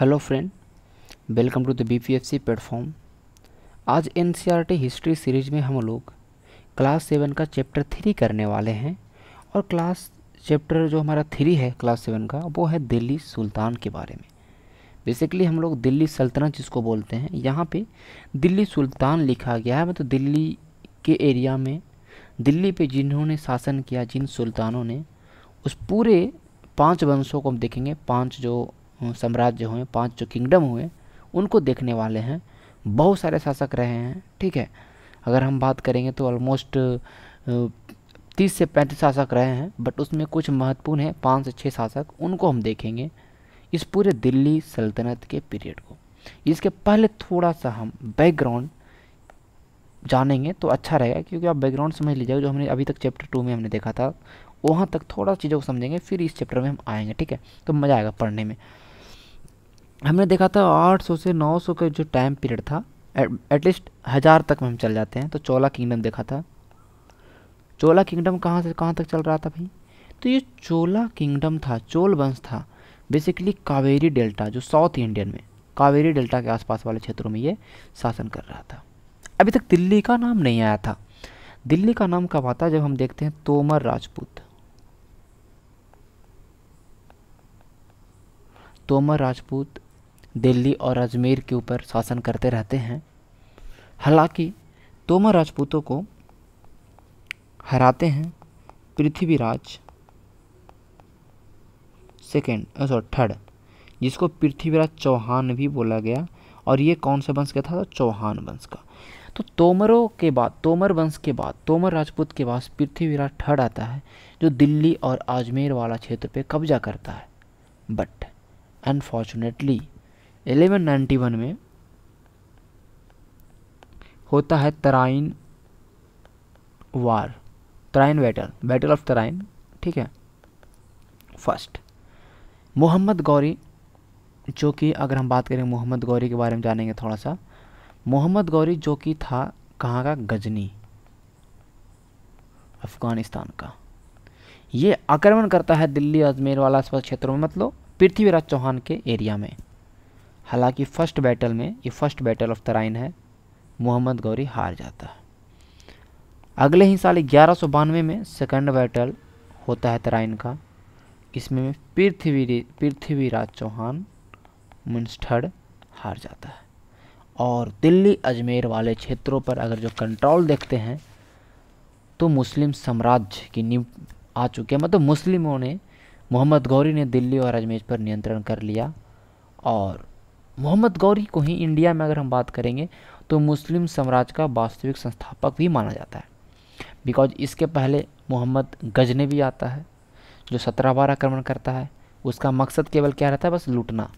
Hello friend, welcome to the B P F C platform. आज N C R T history series में हम लोग class seven का chapter three करने वाले हैं और क्लास चैप्टर जो हमारा थ्री है क्लास सेवन का, वो है दिल्ली सुल्तान के बारे में। बेसिकली हम लोग दिल्ली सल्तनत जिसको बोलते हैं, यहाँ पे दिल्ली सुल्तान लिखा गया है मतलब दिल्ली के एरिया में, दिल्ली पे जिन्होंने शासन किया, जिन सुल्तानों ने, उस पूरे पाँच वंशों को हम देखेंगे, पाँच जो साम्राज्य हुए, पाँच जो किंगडम हुए, उनको देखने वाले हैं। बहुत सारे शासक रहे हैं, ठीक है? अगर हम बात करेंगे तो ऑलमोस्ट तीस से पैंतीस शासक रहे हैं बट उसमें कुछ महत्वपूर्ण है, पाँच से छः शासक, उनको हम देखेंगे इस पूरे दिल्ली सल्तनत के पीरियड को। इसके पहले थोड़ा सा हम बैकग्राउंड जानेंगे तो अच्छा रहेगा, क्योंकि आप बैकग्राउंड समझ लीजिएगा जो हमने अभी तक चैप्टर टू में हमने देखा था, वहाँ तक थोड़ा चीज़ों को समझेंगे, फिर इस चैप्टर में हम आएँगे, ठीक है? तो मज़ा आएगा पढ़ने में। हमने देखा था 800 से 900 का जो टाइम पीरियड था एटलीस्ट हज़ार तक में हम चल जाते हैं तो चोला किंगडम देखा था। चोला किंगडम कहाँ से, कहाँ तक चल रहा था भाई? तो ये चोला किंगडम था, चोल वंश था बेसिकली कावेरी डेल्टा, जो साउथ इंडियन में, कावेरी डेल्टा के आसपास वाले क्षेत्रों में ये शासन कर रहा था। अभी तक दिल्ली का नाम नहीं आया था। दिल्ली का नाम कब आता जब हम देखते हैं तोमर राजपूत। तोमर राजपूत दिल्ली और अजमेर के ऊपर शासन करते रहते हैं। हालाँकि तोमर राजपूतों को हराते हैं पृथ्वीराज सेकेंड सॉरी थर्ड, जिसको पृथ्वीराज चौहान भी बोला गया। और ये कौन सा वंश का था? चौहान वंश का। तो तोमरों के बाद, तोमर वंश के बाद, तोमर राजपूत के पास पृथ्वीराज थर्ड आता है, जो दिल्ली और अजमेर वाला क्षेत्र पे कब्जा करता है। बट अनफॉर्चुनेटली 1191 में होता है Tarain war, Tarain battle battle of Tarain, ठीक है? फ़र्स्ट मोहम्मद गौरी, जो कि अगर हम बात करें मोहम्मद गौरी के बारे में जानेंगे थोड़ा सा मोहम्मद गौरी जो कि था कहाँ का? गजनी, अफ़गानिस्तान का। ये आक्रमण करता है दिल्ली, अजमेर वाला क्षेत्रों में मतलब पृथ्वीराज चौहान के एरिया में। हालाँकि फ़र्स्ट बैटल में, ये फ़र्स्ट बैटल ऑफ़ तराइन है, मोहम्मद गौरी हार जाता है। अगले ही साल ग्यारह में सेकंड बैटल होता है तराइन का। इसमें पृथ्वी, पृथ्वीराज चौहान मीन्स थर्ड हार जाता है। और दिल्ली, अजमेर वाले क्षेत्रों पर अगर जो कंट्रोल देखते हैं तो मुस्लिम साम्राज्य की नींव आ चुके हैं। मतलब मुस्लिमों ने, मोहम्मद गौरी ने दिल्ली और अजमेर पर नियंत्रण कर लिया और मोहम्मद गौरी को ही इंडिया में अगर हम बात करेंगे तो मुस्लिम साम्राज्य का वास्तविक संस्थापक भी माना जाता है। बिकॉज़ इसके पहले मोहम्मद गजने भी आता है, जो सत्रह बार आक्रमण करता है। उसका मकसद केवल क्या रहता है? बस लूटना।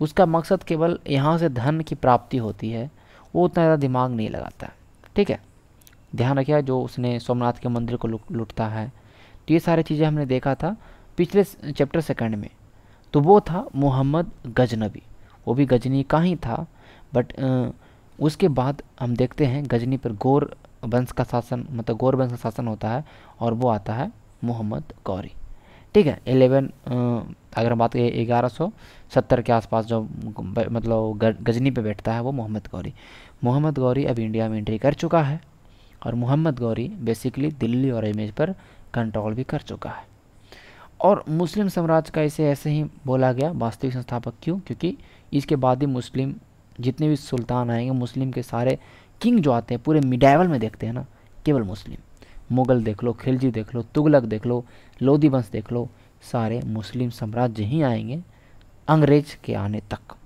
उसका मकसद केवल यहाँ से धन की प्राप्ति होती है, वो उतना ज़्यादा दिमाग नहीं लगाता। ठीक है? ध्यान रखिए, जो उसने सोमनाथ के मंदिर को लूटता है तो ये सारी चीज़ें हमने देखा था पिछले चैप्टर सेकंड में। तो वो था मोहम्मद गजनबी वो भी गजनी का ही था। बट उसके बाद हम देखते हैं गजनी पर गौर वंश का शासन मतलब गौर वंश का शासन होता है और वो आता है मोहम्मद गौरी। ठीक है एलेवन अगर हम बात करें ग्यारह सौ सत्तर के आसपास जो मतलब गजनी पे बैठता है वो मोहम्मद गौरी। मोहम्मद गौरी अब इंडिया में एंट्री कर चुका है और मोहम्मद गौरी बेसिकली दिल्ली और इमेज पर कंट्रोल भी कर चुका है। और मुस्लिम साम्राज्य का इसे ऐसे ही बोला गया, वास्तविक संस्थापक क्यों? क्योंकि इसके बाद ही मुस्लिम, जितने भी सुल्तान आएँगे, मुस्लिम के सारे किंग जो आते हैं, पूरे मिडाइवल में देखते हैं ना, केवल मुस्लिम। मुग़ल देख लो, खिलजी देख लो, तुगलक देख लो लोधी वंश देख लो, सारे मुस्लिम साम्राज्य ही आएँगे अंग्रेज़ के आने तक।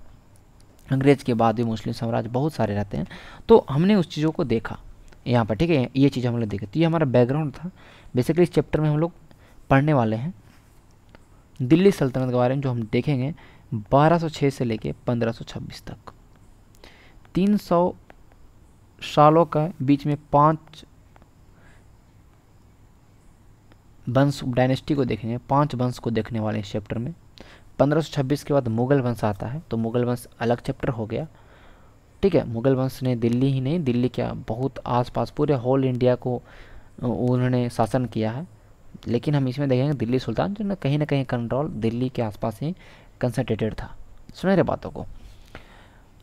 अंग्रेज़ के बाद भी मुस्लिम साम्राज्य बहुत सारे रहते हैं। तो हमने उस चीज़ों को देखा यहाँ पर, ठीक है? ये चीज़ हम लोग देखे। तो ये हमारा बैकग्राउंड था। बेसिकली इस चैप्टर में हम लोग पढ़ने वाले हैं। दिल्ली सल्तनत के बारे में जो हम देखेंगे 1206 से लेके 1526 तक। 300 सालों का बीच में पाँच वंश डायनेस्टी को देखेंगे पाँच वंश को देखने वाले इस चैप्टर में। 1526 के बाद मुगल वंश आता है तो मुगल वंश अलग चैप्टर हो गया। ठीक है, मुगल वंश ने दिल्ली ही नहीं, दिल्ली क्या बहुत आसपास पूरे होल इंडिया को उन्होंने शासन किया है। लेकिन हम इसमें देखेंगे दिल्ली सुल्तान, जो ना कहीं ना कहीं कंट्रोल दिल्ली के आसपास ही कंसनट्रेटेड था। सुने रहे बातों को।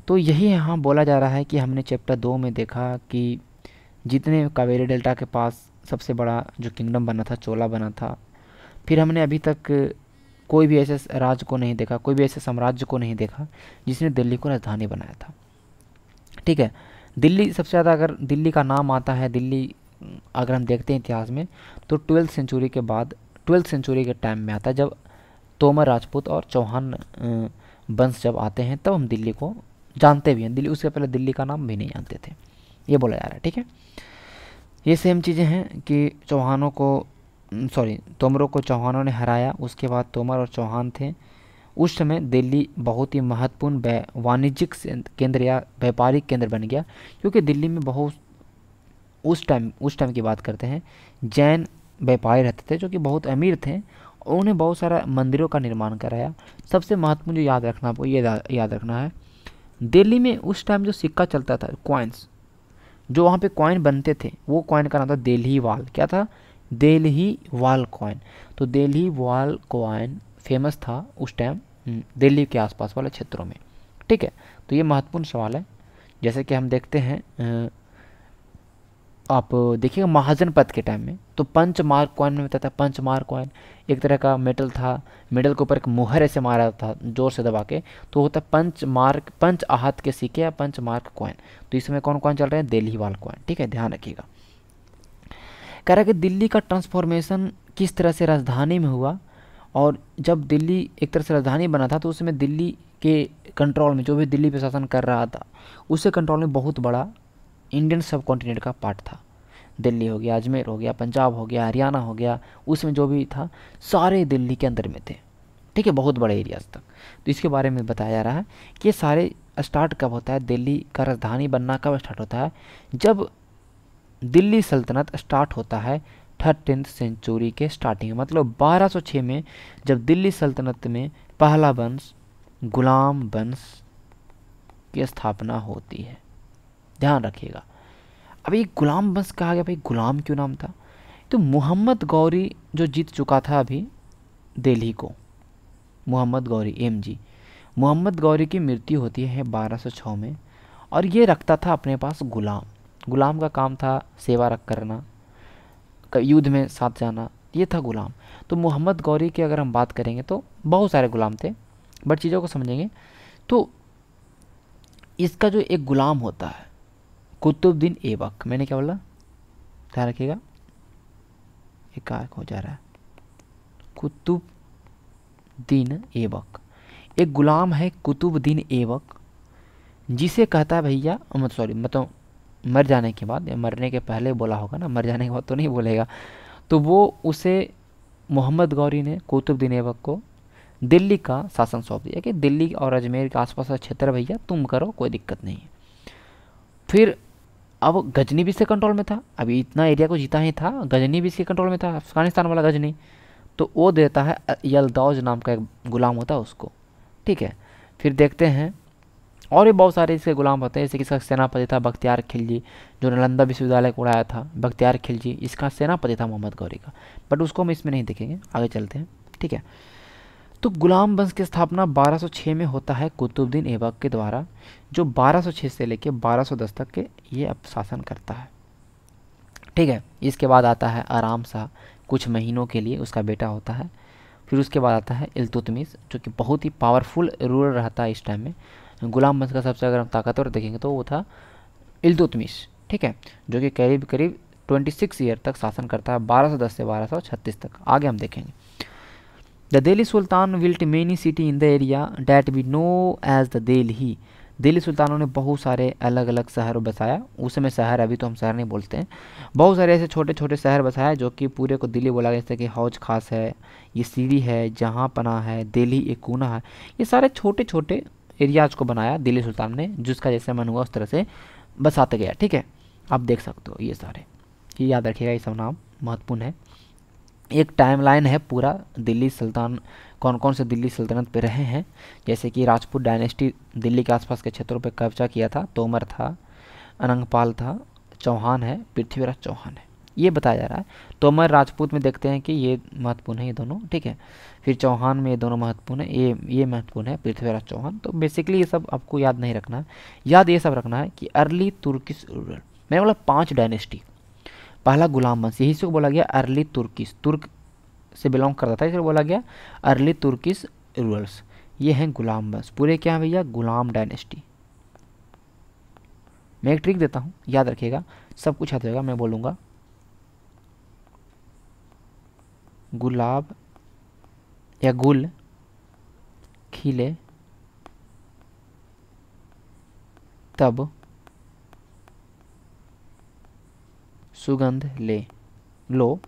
तो यही यहाँ बोला जा रहा है कि हमने चैप्टर दो में देखा कि जितने कावेरी डेल्टा के पास सबसे बड़ा जो किंगडम बना था, चोला बना था, फिर हमने अभी तक कोई भी ऐसे राज्य को नहीं देखा, कोई भी ऐसे साम्राज्य को नहीं देखा, जिसने दिल्ली को राजधानी बनाया था। ठीक है, दिल्ली सबसे ज़्यादा अगर दिल्ली का नाम आता है, दिल्ली, अगर हम देखते हैं इतिहास में तो ट्वेल्थ सेंचुरी के बाद, ट्वेल्थ सेंचुरी के टाइम में आता है, जब तोमर राजपूत और चौहान वंश जब आते हैं, तब हम दिल्ली को जानते भी हैं। दिल्ली उससे पहले दिल्ली का नाम भी नहीं जानते थे। ये बोला जा रहा है, ठीक है? ये सेम चीज़ें हैं कि चौहानों को सॉरी तोमरों को चौहानों ने हराया, उसके बाद तोमर और चौहान थे। उस समय दिल्ली बहुत ही महत्वपूर्ण वाणिज्यिक केंद्र या व्यापारिक केंद्र बन गया, क्योंकि दिल्ली में बहुत, उस टाइम उस टाइम की बात करते हैं, जैन व्यापारी रहते थे, जो कि बहुत अमीर थे और उन्हें बहुत सारा मंदिरों का निर्माण कराया। सबसे महत्वपूर्ण जो याद रखना आपको ये याद रखना है दिल्ली में उस टाइम जो सिक्का चलता था क्वाइंस जो वहाँ पे कॉइन बनते थे वो कॉइन का नाम था दिल्ली वाल। क्या था? दिल्ली वाल कॉइन तो दिल्ली वाल कॉइन फ़ेमस था उस टाइम हम्म, दिल्ली के आसपास वाले क्षेत्रों में। ठीक है तो ये महत्वपूर्ण सवाल है। जैसे कि हम देखते हैं आप देखिएगा महाजन पद के टाइम में तो पंच मार्क कॉइन में बताता है पंच मार्क कॉइन। एक तरह का मेटल था, मेटल के ऊपर एक मुहर ऐसे मारा था, ज़ोर से दबा के। तो होता है पंच मार्क, पंच आहत के सिक्के या पंच मार्क कॉइन। तो इसमें कौन कौन चल रहे हैं? दिल्ली वाल कॉइन, ठीक है? ध्यान रखिएगा। कह रहा है कि दिल्ली का ट्रांसफॉर्मेशन किस तरह से राजधानी में हुआ? और जब दिल्ली एक तरह से राजधानी बना था तो उसमें दिल्ली के कंट्रोल में, जो भी दिल्ली पे शासन कर रहा था उससे कंट्रोल में बहुत बड़ा इंडियन सब कॉन्टिनेंट का पार्ट था। दिल्ली हो गया, अजमेर हो गया, पंजाब हो गया, हरियाणा हो गया, उसमें जो भी था, सारे दिल्ली के अंदर में थे। ठीक है, बहुत बड़े एरियाज़ तक। तो इसके बारे में बताया जा रहा है कि सारे स्टार्ट कब होता है? दिल्ली का राजधानी बनना कब स्टार्ट होता है? जब दिल्ली सल्तनत स्टार्ट होता है थर्टीन सेंचुरी के स्टार्टिंग मतलब 1206 में, जब दिल्ली सल्तनत में पहला वंश, गुलाम वंश की स्थापना होती है। ध्यान रखिएगा। अब ये गुलाम वंश कहा गया, भाई गुलाम क्यों नाम था? तो मोहम्मद गौरी जो जीत चुका था अभी दिल्ली को, मोहम्मद गौरी एम जी मोहम्मद गौरी की मृत्यु होती है 1206 में और ये रखता था अपने पास गुलाम। गुलाम का काम था सेवा रख करना युद्ध में साथ जाना, ये था गुलाम। तो मोहम्मद गौरी की अगर हम बात करेंगे तो बहुत सारे गुलाम थे, बट चीज़ों को समझेंगे। तो इसका जो एक गुलाम होता है कुतुबुद्दीन ऐबक मैंने क्या बोला? ध्यान रखिएगा। ये क्या हो जा रहा है। कुतुबुद्दीन ऐबक एक गुलाम है कुतुबुद्दीन ऐबक जिसे कहता है भैया, मत सॉरी मतलब मर जाने के बाद, या मरने के पहले बोला होगा ना, मर जाने के बाद तो नहीं बोलेगा। तो वो उसे मोहम्मद गौरी ने कुतुबुद्दीन ऐबक को दिल्ली का शासन सौंप दिया कि दिल्ली और अजमेर के आसपास का क्षेत्र भैया, तुम करो, कोई दिक्कत नहीं फिर अब गजनी भी इसके कंट्रोल में था। अभी इतना एरिया को जीता ही था। गजनी भी इसके कंट्रोल में था। अफ़गानिस्तान वाला गजनी। तो वो देता है यलदौज नाम का एक गुलाम होता है उसको। ठीक है? फिर देखते हैं। और भी बहुत सारे इसके गुलाम होते हैं। जैसे कि इसका सेनापति था बख्तियार खिलजी, जो नालंदा विश्वविद्यालय को उड़ाया था। बख्तियार खिलजी, इसका सेनापति था मोहम्मद गौरी का। बट उसको हम इसमें नहीं देखेंगे। आगे चलते हैं। ठीक है? तो गुलाम वंश की स्थापना 1206 में होता है कुतुबुद्दीन ऐबक के द्वारा, जो 1206 से लेकर 1210 तक के ये अब शासन करता है। ठीक है, इसके बाद आता है आराम सा कुछ महीनों के लिए उसका बेटा होता है। फिर उसके बाद आता है इल्तुतमिस जो कि बहुत ही पावरफुल रूलर रहता है इस टाइम में। गुलाम वंश का सबसे अगर हम ताकतवर देखेंगे तो वो था इल्तुतमिश, ठीक है, जो कि करीब करीब 26 ईयर तक शासन करता है 1210 से 1236 तक। आगे हम देखेंगे। The Delhi sultan built many city in the area that we know as the Delhi Delhi सुल्तानों ने बहुत सारे अलग अलग शहर बसाया। उस समय शहर अभी तो हम शहर नहीं बोलते हैं। बहुत सारे ऐसे छोटे छोटे शहर बसाए जो कि पूरे को दिल्ली बोला गया, जैसे कि हौज खास है, ये सीरी है, जहाँ पना है, दिल्ली एक कूना है। ये सारे छोटे छोटे एरियाज़ को बनाया दिल्ली सुल्तान ने, जिसका जैसे मन हुआ उस तरह से बसाते गया, ठीक है? आप देख सकते हो ये सारे। ये याद रखिएगा, ये सब नाम महत्वपूर्ण है। एक टाइमलाइन है पूरा, दिल्ली सुल्तान कौन कौन से दिल्ली सल्तनत पे रहे हैं? जैसे कि राजपूत डायनेस्टी दिल्ली के आसपास के क्षेत्रों पे कब्जा किया था, तोमर था, अनंगपाल था, चौहान है, पृथ्वीराज चौहान है। ये बताया जा रहा है। तोमर राजपूत में देखते हैं कि ये महत्वपूर्ण है, ये दोनों, ठीक है? फिर चौहान में ये दोनों महत्वपूर्ण है, ये ये महत्वपूर्ण है, पृथ्वीराज चौहान। तो बेसिकली ये सब आपको याद नहीं रखना है। याद ये सब रखना है कि अर्ली तुर्किस रूरल मैंने बोला पाँच डायनेस्टी पहला गुलाम वंश यही से बोला गया अर्ली तुर्किस तुर्क से बिलोंग करता था इसलिए बोला गया अर्ली तुर्किस रूरल्स ये हैं गुलाम वंश पूरे क्या है भैया? गुलाम डायनेस्टी। मैं एक ट्रिक देता हूँ, याद रखिएगा। सब कुछ याद रहेगा मैं बोलूँगा। गुलाब या गुल खिले तब सुगंध ले, लो।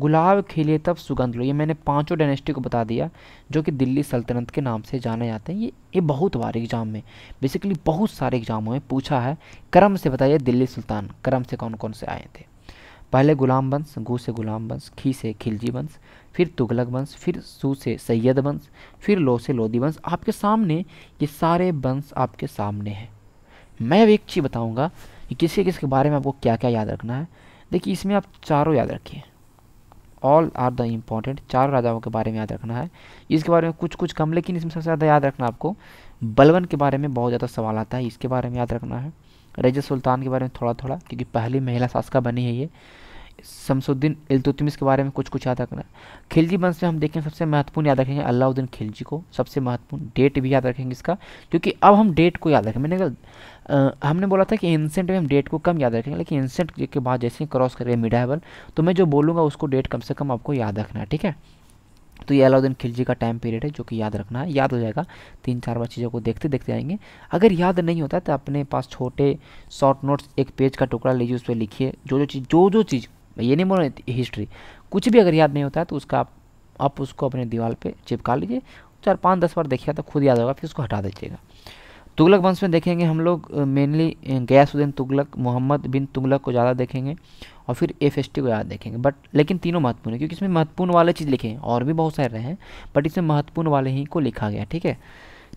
गुलाब खिले तब सुगंध लो। ये मैंने पाँचों डायनेस्टी को बता दिया, जो कि दिल्ली सल्तनत के नाम से जाने जाते हैं। ये ये बहुत बार एग्ज़ाम में बेसिकली बहुत सारे एग्जामों में पूछा है, क्रम से बताइए दिल्ली सुल्तान, क्रम से कौन कौन से आए थे? पहले गुलाम वंश, गु से गुलाम वंश, खी से खिलजी वंश, फिर तुगलक वंश, फिर सू से सैयद वंश, फिर लो से लोधी वंश। आपके सामने, ये सारे वंश आपके सामने हैं। मैं अब एक चीज़ बताऊँगा कि किसी किसके बारे में आपको क्या क्या याद रखना है। देखिए, इसमें आप चारों याद रखिए। ऑल आर द इंपॉर्टेंट चारों राजाओं के बारे में याद रखना है। इसके बारे में कुछ कुछ कम, लेकिन इसमें सबसे ज़्यादा याद रखना आपको, बलवन के बारे में बहुत ज़्यादा सवाल आता है। इसके बारे में याद रखना है। रजत सुल्तान के बारे में थोड़ा थोड़ा क्योंकि पहली महिला शासका बनी है ये। शमसुद्दीन इल्तुतमिश के बारे में कुछ कुछ याद रखना। है खिलजी वंश में हम देखें, सबसे महत्वपूर्ण याद रखेंगे अलाउद्दीन खिलजी को। सबसे महत्वपूर्ण डेट भी याद रखेंगे इसका, क्योंकि अब हम डेट को याद रखें। मैंने कहा हमने बोला था कि इंसेंट में हम डेट को कम याद रखेंगे, लेकिन इंसेंट के बाद जैसे ही क्रॉस करेंगे मिडाइवल तो मैं जो बोलूँगा उसको डेट कम से कम आपको याद रखना है, ठीक है? तो ये अलाउद्दीन खिलजी का टाइम पीरियड है, जो कि याद रखना है। याद हो जाएगा तीन चार बार चीज़ों को देखते देखते आएँगे। अगर याद नहीं होता तो अपने पास छोटे शॉर्ट नोट्स एक पेज का टुकड़ा लीजिए, उस पर लिखिए। जो जो चीज़ जो जो चीज़ ये नहीं बोल रहे हिस्ट्री कुछ भी अगर याद नहीं होता है तो उसका आप, आप उसको अपने दीवार पे चिपका लीजिए। चार पाँच दस बार देखिए तो खुद याद होगा फिर उसको हटा दीजिएगा। तुगलक वंश में देखेंगे हम लोग मेनली गयासुद्दीन तुगलक मोहम्मद बिन तुगलक को ज़्यादा देखेंगे और फिर एफ़ एस टी को याद देखेंगे। बट लेकिन तीनों महत्वपूर्ण है क्योंकि इसमें महत्वपूर्ण वाले चीज़ लिखे हैं और भी बहुत सारे रहे हैं बट इसमें महत्वपूर्ण वाले ही को लिखा गया ठीक है?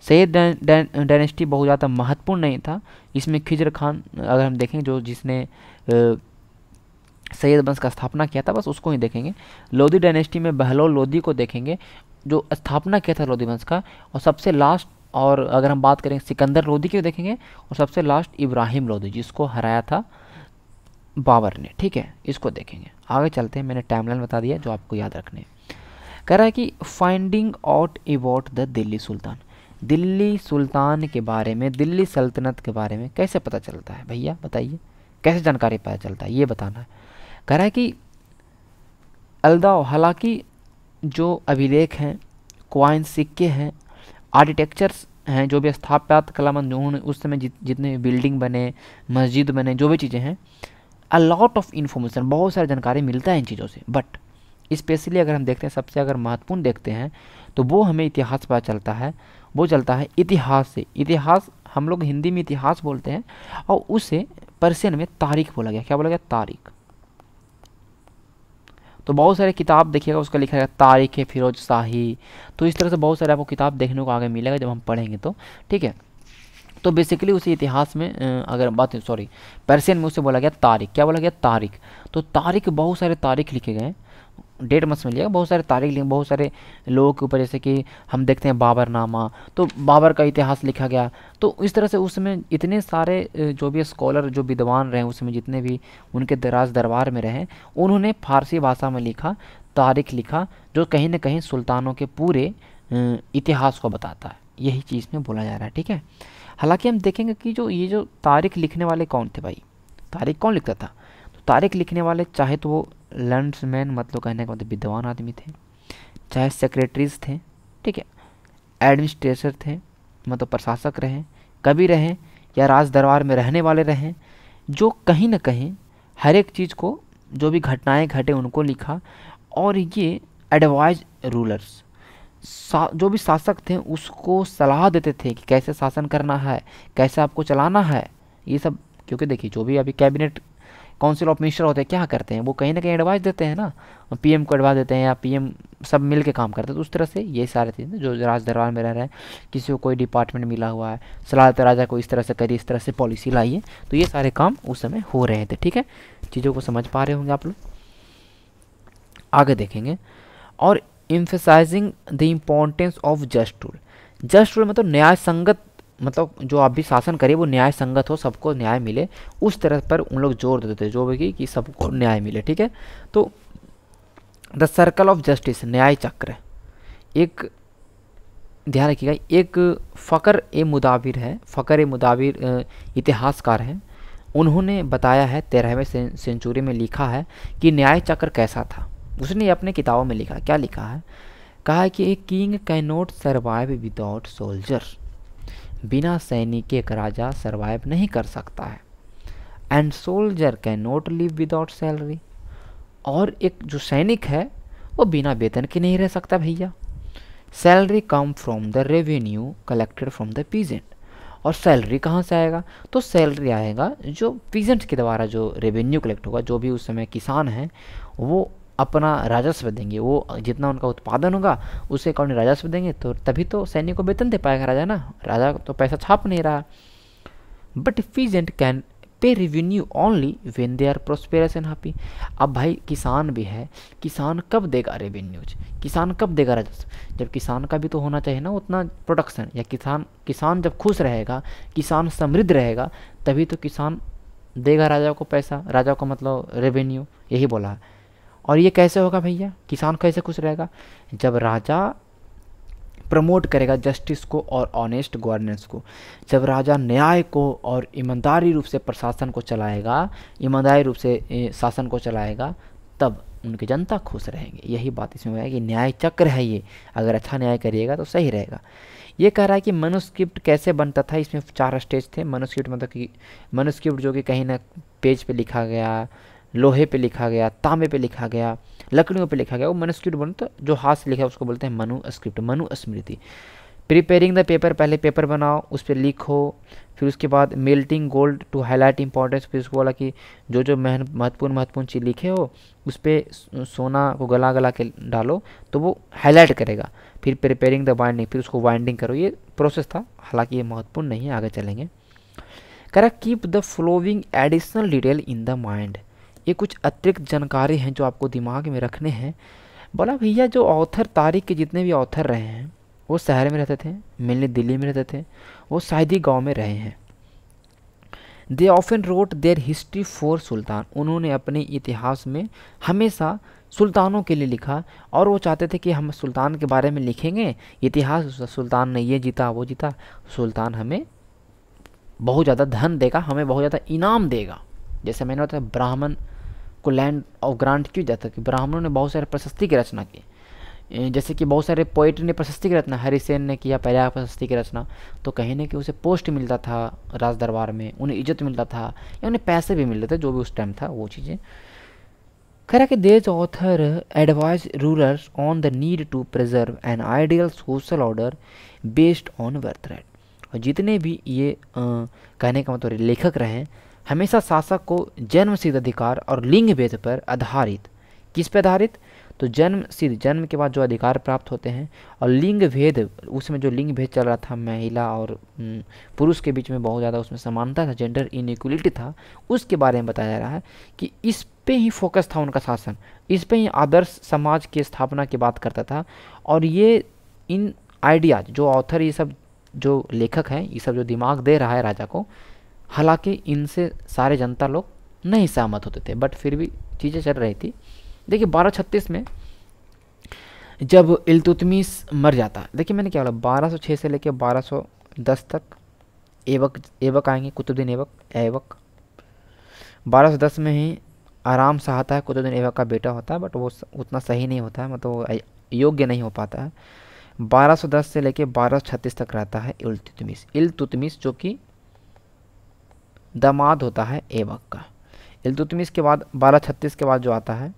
सैयद डायनेस्टी बहुत ज़्यादा महत्वपूर्ण नहीं था। इसमें खिजर खान अगर हम देखें जो जिसने सैयद वंश का स्थापना किया था, बस उसको ही देखेंगे। लोधी डायनेस्टी में बहलोल लोधी को देखेंगे, जो स्थापना किया था लोधी वंश का, और सबसे लास्ट और अगर हम बात करें सिकंदर लोधी की देखेंगे, और सबसे लास्ट इब्राहिम लोधी, जिसको हराया था बाबर ने। ठीक है, इसको देखेंगे। आगे चलते हैं, मैंने टाइमलाइन बता दिया जो आपको याद रखने कह रहा है कि finding out about the Delhi sultan. Delhi सुल्तान के बारे में, दिल्ली सल्तनत के बारे में कैसे पता चलता है? भैया, बताइए। कैसे जानकारी पता चलता है? ये बताना है। कह रहा है कि अलदाव हालाँकि जो अभिलेख हैं, क्वाइन सिक्के हैं, आर्किटेक्चर्स हैं, जो भी स्थापत्य कलामंद उन्होंने उस समय जित, जितने बिल्डिंग बने, मस्जिद बने, जो भी चीज़ें हैं अ लॉट ऑफ़ इन्फॉर्मेशन बहुत सारी जानकारी मिलता है इन चीज़ों से। बट स्पेशली अगर हम देखते हैं, सबसे अगर महत्वपूर्ण देखते हैं तो वो हमें इतिहास पता चलता है। वो चलता है इतिहास से। इतिहास, हम लोग हिंदी में इतिहास बोलते हैं और उसे पर्सियन में तारीख बोला गया। क्या बोला गया? तारीख। तो बहुत सारे किताब देखिएगा, उसका लिखा है तारीख फिरोज शाही। तो इस तरह से बहुत सारे आपको किताब देखने को आगे मिलेगा जब हम पढ़ेंगे तो ठीक है? तो बेसिकली उसी इतिहास में अगर बात सॉरी पर्सियन में उसे बोला गया तारीख। क्या बोला गया? तारीख। तो तारीख, बहुत सारे तारीख लिखे गए डेट मत समझिएगा बहुत सारे तारीख लिखे बहुत सारे लोगों के ऊपर, जैसे कि हम देखते हैं बाबर नामा तो बाबर का इतिहास लिखा गया। तो इस तरह से उसमें इतने सारे जो भी स्कॉलर जो विद्वान रहे, उस समय जितने भी उनके दराज दरबार में रहे, उन्होंने फारसी भाषा में लिखा, तारीख लिखा, जो कहीं ना कहीं सुल्तानों के पूरे इतिहास को बताता है। यही चीज़ में बोला जा रहा है, ठीक है? हालाँकि हम देखेंगे कि जो, ये जो तारीख लिखने वाले कौन थे भाई? तारीख कौन लिखता था? तो तारीख लिखने वाले, चाहे तो वो लंड्समैन मतलब कहने का मतलब विद्वान आदमी थे, चाहे सेक्रेटरीज थे, ठीक है एडमिनिस्ट्रेटर थे मतलब प्रशासक रहे कभी रहे, या राज दरबार में रहने वाले रहे, जो कहीं ना कहीं हर एक चीज़ को, जो भी घटनाएँ घटे उनको लिखा, और ये एडवाइज रूलर्स जो भी शासक थे, उसको सलाह देते थे कि कैसे शासन करना है, कैसे आपको चलाना है, ये सब, क्योंकि देखिए, जो भी अभी कैबिनेट काउंसिल ऑफ़ मिनिस्टर होते हैं, क्या करते हैं? वो कहीं ना कहीं एडवाइस देते हैं ना? पीएम को एडवाइस देते हैं या पीएम सब मिल के काम करते हैं। तो उस तरह से ये सारे चीज़ें जो राज दरबार में रह रहे हैं, किसी को कोई डिपार्टमेंट मिला हुआ है सलाह राजा को इस तरह से करिए इस तरह से पॉलिसी लाइए तो ये सारे काम उस समय हो रहे थे, ठीक है? चीज़ों को समझ पा रहे होंगे आप लोग? आगे देखेंगे। और emphasising the importance of just rule just rule मतलब न्याय संगत मतलब जो आप भी शासन करिए, वो न्याय संगत हो, सबको न्याय मिले। उस तरह पर उन लोग ज़ोर देते जो भी कि सबको न्याय मिले, ठीक है? तो द सर्कल ऑफ़ जस्टिस, न्याय चक्र। एक, ध्यान रखिएगा, एक फ़कर ए मुदाविर है, फ़कर ए मुदाविर इतिहासकार हैं। उन्होंने बताया है, तेरहवें सेंचुरी में लिखा है कि न्याय चक्र कैसा था। उसने अपने किताबों में लिखा, क्या लिखा है? कहा है कि a king can not survive without soldier. बिना सैनिक एक राजा सर्वाइव नहीं कर सकता है। And soldier can not live without salary और एक जो सैनिक है, वो बिना वेतन के नहीं रह सकता भैया। Salary come from the revenue collected from the peasant और सैलरी कहाँ से आएगा? तो सैलरी आएगा जो पीजेंट के द्वारा जो रेवेन्यू कलेक्ट होगा, जो भी उस समय किसान हैं, वो अपना राजस्व देंगे। वो जितना उनका उत्पादन होगा, उसे अकॉर्डिंग राजस्व देंगे तो तभी तो सैनिक को वेतन दे पाएगा राजा ना। राजा तो पैसा छाप नहीं रहा। But peasant can pay revenue only when they are prosperous and happy अब भाई, किसान भी है। किसान कब देगा रेवेन्यूज किसान कब देगा राजस्व? जब किसान का भी तो होना चाहिए ना उतना प्रोडक्शन या किसान किसान जब खुश रहेगा, किसान समृद्ध रहेगा, तभी तो किसान देगा राजा को पैसा। राजा को मतलब रेवेन्यू यही बोला। है और ये कैसे होगा भैया? किसान कैसे खुश रहेगा? जब राजा प्रमोट करेगा जस्टिस को और ऑनेस्ट गवर्नेंस को, जब राजा न्याय को और ईमानदारी रूप से प्रशासन को चलाएगा, ईमानदारी रूप से शासन को चलाएगा, तब उनकी जनता खुश रहेंगे। यही बात इसमें है कि न्याय चक्र है ये। अगर अच्छा न्याय करिएगा तो सही रहेगा। ये कह रहा है कि मनुस्क्रिप्ट कैसे बनता था? इसमें चार स्टेज थे। मनुस्क्रिप्ट मतलब कि मनुस्क्रिप्ट जो कि कहीं ना पेज पे लिखा गया लोहे पे लिखा गया, तांबे पे लिखा गया, लकड़ियों पे लिखा गया, वो मनुस्क्रिप्ट बनो तो जो हाथ से लिखा है उसको बोलते हैं Manu script Manu Smriti preparing the paper पहले पेपर बनाओ, उस पर लिखो, फिर उसके बाद melting gold to highlight importance फिर उसको बोला कि जो जो महत्वपूर्ण महत्वपूर्ण चीज़ लिखे हो, उस पर सोना को गला गला के डालो तो वो हाईलाइट करेगा। फिर प्रिपेयरिंग द बाइंडिंग फिर उसको बाइंडिंग करो। ये प्रोसेस था, हालाँकि ये महत्वपूर्ण नहीं है, आगे चलेंगे। करा keep the flowing additional detail in the mind ये कुछ अतिरिक्त जानकारी हैं जो आपको दिमाग में रखने हैं। बोला, भैया, जो ऑथर तारीख के जितने भी ऑथर रहे हैं, वो शहर में रहते थे मेनली दिल्ली में रहते थे, वो शायद गाँव में रहे हैं। They often wrote their history for sultan. उन्होंने अपने इतिहास में हमेशा सुल्तानों के लिए लिखा और वो चाहते थे कि हम सुल्तान के बारे में लिखेंगे। इतिहास सुल्तान ने ये जीता, वो जीता। सुल्तान हमें बहुत ज़्यादा धन देगा, हमें बहुत ज़्यादा इनाम देगा। जैसे मैंने बताया, ब्राह्मण को लैंड ऑफ़ ग्रांट क्यों जाता कि ब्राह्मणों ने बहुत सारे प्रशस्ति की रचना की। जैसे कि बहुत सारे पोइट ने प्रशस्ति की रचना हरिसेन ने किया पहले प्रशस्ति की रचना तो कहीं ना कहीं उसे पोस्ट मिलता था राज दरबार में उन्हें इज़्ज़त मिलता था या उन्हें पैसे भी मिलते थे जो भी उस टाइम था वो चीज़ें। खरा कि these author advise rulers on the need to preserve an ideal social order based on birth right और जितने भी ये आ, कहने का मतलब लेखक रहे हमेशा शासक को जन्म सिद्ध अधिकार और लिंग भेद पर आधारित। किस पर आधारित? तो जन्म सिद्ध जन्म के बाद जो अधिकार प्राप्त होते हैं और लिंग भेद, उसमें जो लिंग भेद चल रहा था, महिला और पुरुष के बीच में बहुत ज़्यादा उसमें समानता था जेंडर इनइक्वलिटी था, उसके बारे में बताया जा रहा है कि इस पे ही फोकस था उनका शासन। इस पे ही आदर्श समाज की स्थापना की बात करता था और ये इन आइडियाज़ जो ऑथर ये सब जो लेखक हैं, ये सब जो दिमाग दे रहा है राजा को हालाँकि इनसे सारे जनता लोग नहीं सहमत होते थे बट फिर भी चीज़ें चल रही थी। देखिए, बारह छत्तीस में जब इल्तुतमीस मर जाता, देखिए मैंने क्या बोला, बारह सौ छः से लेकर बारह सौ दस तक एवक एवक आएँगे कुतुबुद्दीन एवक एवक। बारह सौ दस में ही आराम से आता है कुतुबुद्दीन एवक का बेटा होता है बट वो उतना सही नहीं होता है मतलब वो योग्य नहीं हो पाता है। 1210 से लेकर 1236 तक रहता है इल्तुतमिस। इल्तुतमिस जो कि दामाद होता है एवक का। इल्तुतमिस के बाद, बारह छत्तीस के बाद जो आता है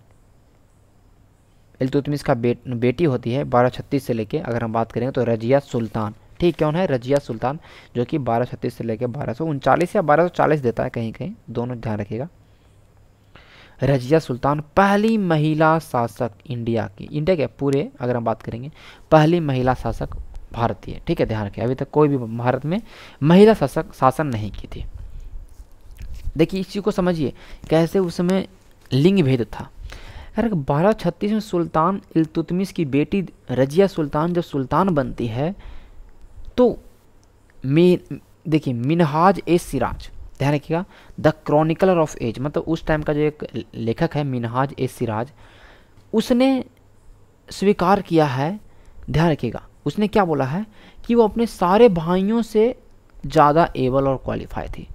इल्तुतमिस का बेट, बेटी होती है बारह छत्तीस से लेके, अगर हम बात करेंगे तो रजिया सुल्तान। ठीक कौन है? रजिया सुल्तान, जो कि बारह छत्तीस से लेकर बारह सौ उनचालीस या बारह सौ चालीस देता है कहीं कहीं, दोनों ध्यान रखिएगा। रजिया सुल्तान, पहली महिला शासक इंडिया की, इंडिया के पूरे, अगर हम बात करेंगे, पहली महिला शासक भारतीय, ठीक है, ध्यान रखिए। अभी तक कोई भी भारत में महिला शासक शासन नहीं की थी। देखिए, इस चीज़ को समझिए, कैसे उस समय लिंग भेद था। यार बारह छत्तीस में सुल्तान इल्तुतमिश की बेटी रजिया सुल्तान जब सुल्तान बनती है तो मे, देखिए, मिनहाज ए सिराज, ध्यान रखिएगा, द क्रॉनिकलर ऑफ़ एज मतलब उस टाइम का जो एक लेखक है, मिनहाज ए सिराज, उसने स्वीकार किया है, ध्यान रखिएगा, उसने क्या बोला है कि वो अपने सारे भाइयों से ज़्यादा एबल और क्वालिफाई थी।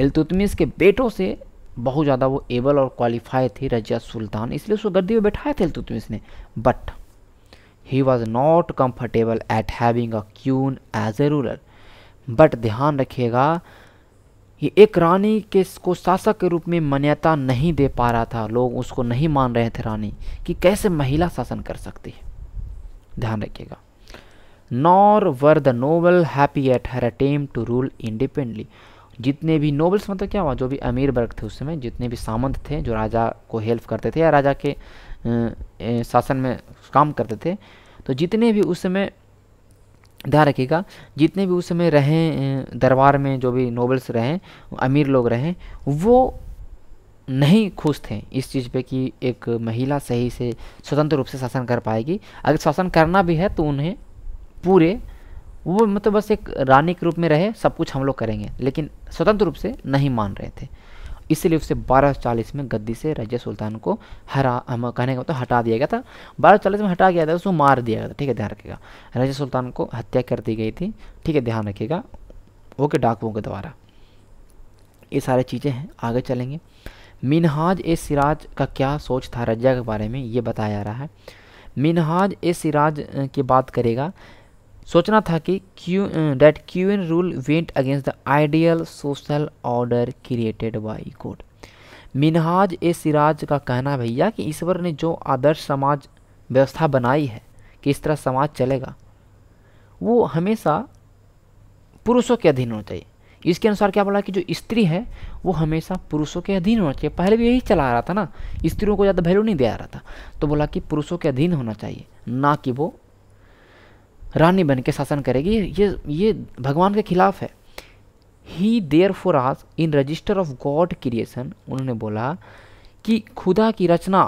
इल्तुतमिश के बेटों से बहुत ज़्यादा वो एबल और क्वालिफाई थी रजिया सुल्तान, इसलिए उसको गद्दी में बैठाए थे इल्तुतमिश ने। But he was not comfortable at having a queen as a ruler but ध्यान रखिएगा, ये एक रानी के को शासक के रूप में मान्यता नहीं दे पा रहा था, लोग उसको नहीं मान रहे थे रानी, कि कैसे महिला शासन कर सकती है। ध्यान रखिएगा। Nor were the noble happy at her attempt to rule independently जितने भी नोबल्स मतलब क्या हुआ? जो भी अमीर वर्ग थे उस समय, जितने भी सामंत थे, जो राजा को हेल्प करते थे या राजा के शासन में काम करते थे तो जितने भी उस समय, ध्यान रखिएगा, जितने भी उस समय रहे दरबार में जो भी नोबल्स रहे, अमीर लोग रहे, वो नहीं खुश थे इस चीज़ पे कि एक महिला सही से स्वतंत्र रूप से शासन कर पाएगी। अगर शासन करना भी है तो उन्हें पूरे वो मतलब बस एक रानी के रूप में रहे, सब कुछ हम लोग करेंगे। लेकिन स्वतंत्र रूप से नहीं मान रहे थे। इसलिए उसे बारह चालीस में गद्दी से रजिया सुल्तान को हरा, हम कहने का मतलब हटा दिया गया था। बारह चालीस में हटा गया था, उसको मार दिया गया था, ठीक है, ध्यान रखिएगा। रजिया सुल्तान को हत्या कर दी गई थी, ठीक है, ध्यान रखिएगा। ओके डाकुओं के द्वारा। ये सारी चीज़ें हैं, आगे चलेंगे। मिनहाज ए सिराज का क्या सोच था रजिया के बारे में ये बताया जा रहा है। मिनहाज ए सिराज की बात करेगा। सोचना था कि Q that queen rule went against the ideal social order created by god Minhaj i Siraj का कहना भैया कि ईश्वर ने जो आदर्श समाज व्यवस्था बनाई है, कि इस तरह समाज चलेगा, वो हमेशा पुरुषों के अधीन होना चाहिए। इसके अनुसार क्या बोला कि जो स्त्री है, वो हमेशा पुरुषों के अधीन होना चाहिए। पहले भी यही चला आ रहा था ना, स्त्रियों को ज़्यादा वैल्यू नहीं दिया रहा था। तो बोला कि पुरुषों के अधीन होना चाहिए, ना कि वो रानी बन के शासन करेगी, ये ये भगवान के खिलाफ है। ही देयर फॉर आज in register of god creation उन्होंने बोला कि खुदा की रचना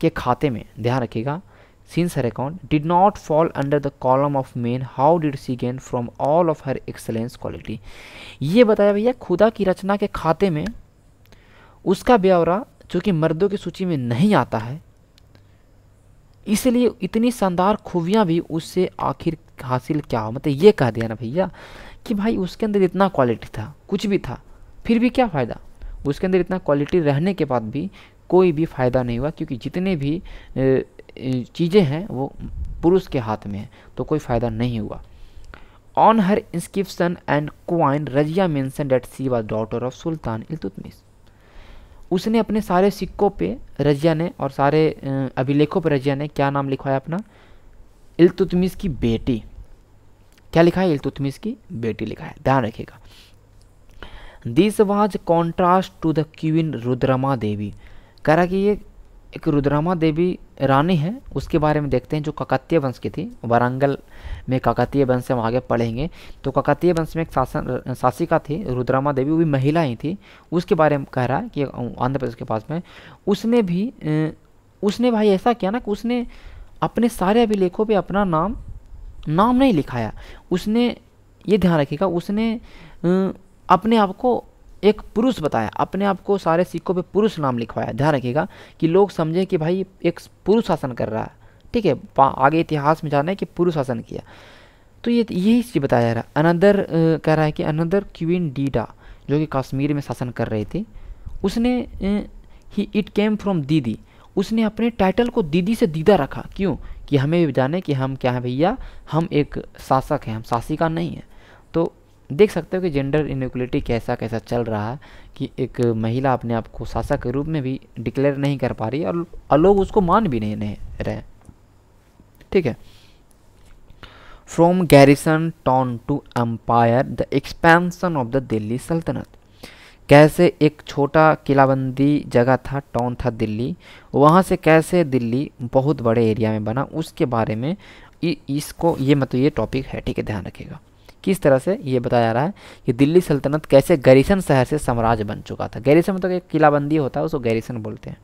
के खाते में, ध्यान रखिएगा since her account did not fall under the column of men how did she gain from all of her excellence quality ये बताया भैया, खुदा की रचना के खाते में, उसका ब्यौरा जो कि मर्दों की सूची में नहीं आता है इसलिए इतनी शानदार खूबियाँ भी उससे आखिर हासिल क्या हो? मतलब ये कह दिया ना भैया कि भाई उसके अंदर इतना क्वालिटी था, कुछ भी था, फिर भी क्या फ़ायदा? उसके अंदर इतना क्वालिटी रहने के बाद भी कोई भी फ़ायदा नहीं हुआ, क्योंकि जितने भी चीज़ें हैं वो पुरुष के हाथ में है तो कोई फ़ायदा नहीं हुआ। On her inscription and coin Raziya mention that she was daughter of sultan Iltutmish उसने अपने सारे सिक्कों पे रजिया ने और सारे अभिलेखों पर रजिया ने क्या नाम लिखवाया अपना? इल्तुतमिस की बेटी। क्या लिखा है? इल्तुतमिस की बेटी लिखा है। ध्यान रखिएगा। This was contrast to the queen Rudrama Devi कह रहा कि ये एक रुद्रामा देवी रानी है, उसके बारे में देखते हैं, जो काकतीय वंश की थी। वारंगल में काकतीय वंश से हम आगे पढ़ेंगे। तो काकतीय वंश में एक शासन, शासिका थी, रुद्रामा देवी, वो भी महिला ही थी। उसके बारे में कह रहा है कि आंध्र प्रदेश के पास में। उसने भी उसने भाई ऐसा किया ना कि उसने अपने सारे अभिलेखों पर अपना नाम नाम नहीं लिखाया। उसने ये ध्यान रखिएगा, उसने अपने आप को एक पुरुष बताया, अपने आप को सारे सिक्कों पे पुरुष नाम लिखवाया। ध्यान रखिएगा कि लोग समझें कि भाई, एक पुरुष शासन कर रहा है। ठीक है आगे इतिहास में जाना है कि पुरुष शासन किया। तो ये, यही चीज़ बताया जा रहा है। अनदर कह रहा है कि अनदर क्वीन डीडा, जो कि कश्मीर में शासन कर रही थी, उसने ही, इट केम फ्रॉम दीदी। उसने अपने टाइटल को दीदी से दीदा रखा। क्यों? कि हमें जाने कि हम क्या हैं भैया? हम एक शासक हैं, हम शासिका नहीं हैं। देख सकते हो कि जेंडर इनक्वलिटी कैसा कैसा चल रहा है कि एक महिला अपने आप को शासक के रूप में भी डिक्लेयर नहीं कर पा रही और, और लोग उसको मान भी नहीं, नहीं रहे। ठीक है? From garrison town to empire the expansion of the Delhi sultanate कैसे एक छोटा किलाबंदी जगह था टाउन था दिल्ली वहाँ से कैसे दिल्ली बहुत बड़े एरिया में बना उसके बारे में इसको ये मतलब ये टॉपिक है ठीक है ध्यान रखिएगा। किस तरह से ये बताया जा रहा है कि दिल्ली सल्तनत कैसे गैरिसन शहर से साम्राज्य बन चुका था। गैरिसन मतलब एक किलाबंदी होता है, उसको गैरिसन बोलते हैं।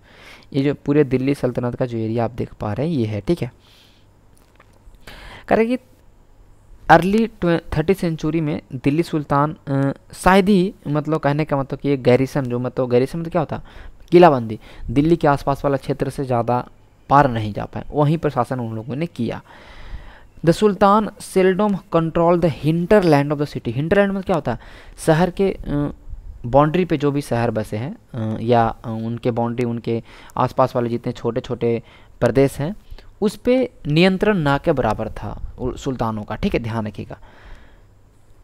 ये जो पूरे दिल्ली सल्तनत का जो एरिया आप देख पा रहे हैं, ये है, ठीक है? करें कि अर्ली थर्टी सेंचुरी में दिल्ली सुल्तान शायद ही मतलब कहने का मतलब कि ये गैरिसन जो मतलब गैरिसन मतलब क्या होता? किलाबंदी। दिल्ली के आसपास वाला क्षेत्र से ज़्यादा पार नहीं जा पाए। वहीं पर शासन उन लोगों ने किया। The sultan seldom control the hinterland of the city. Hinterland में क्या होता है? शहर के बाउंड्री पे जो भी शहर बसे हैं या उनके बाउंड्री उनके आसपास वाले जितने छोटे छोटे प्रदेश हैं, उस पर नियंत्रण ना के बराबर था सुल्तानों का। ठीक है, ध्यान रखिएगा।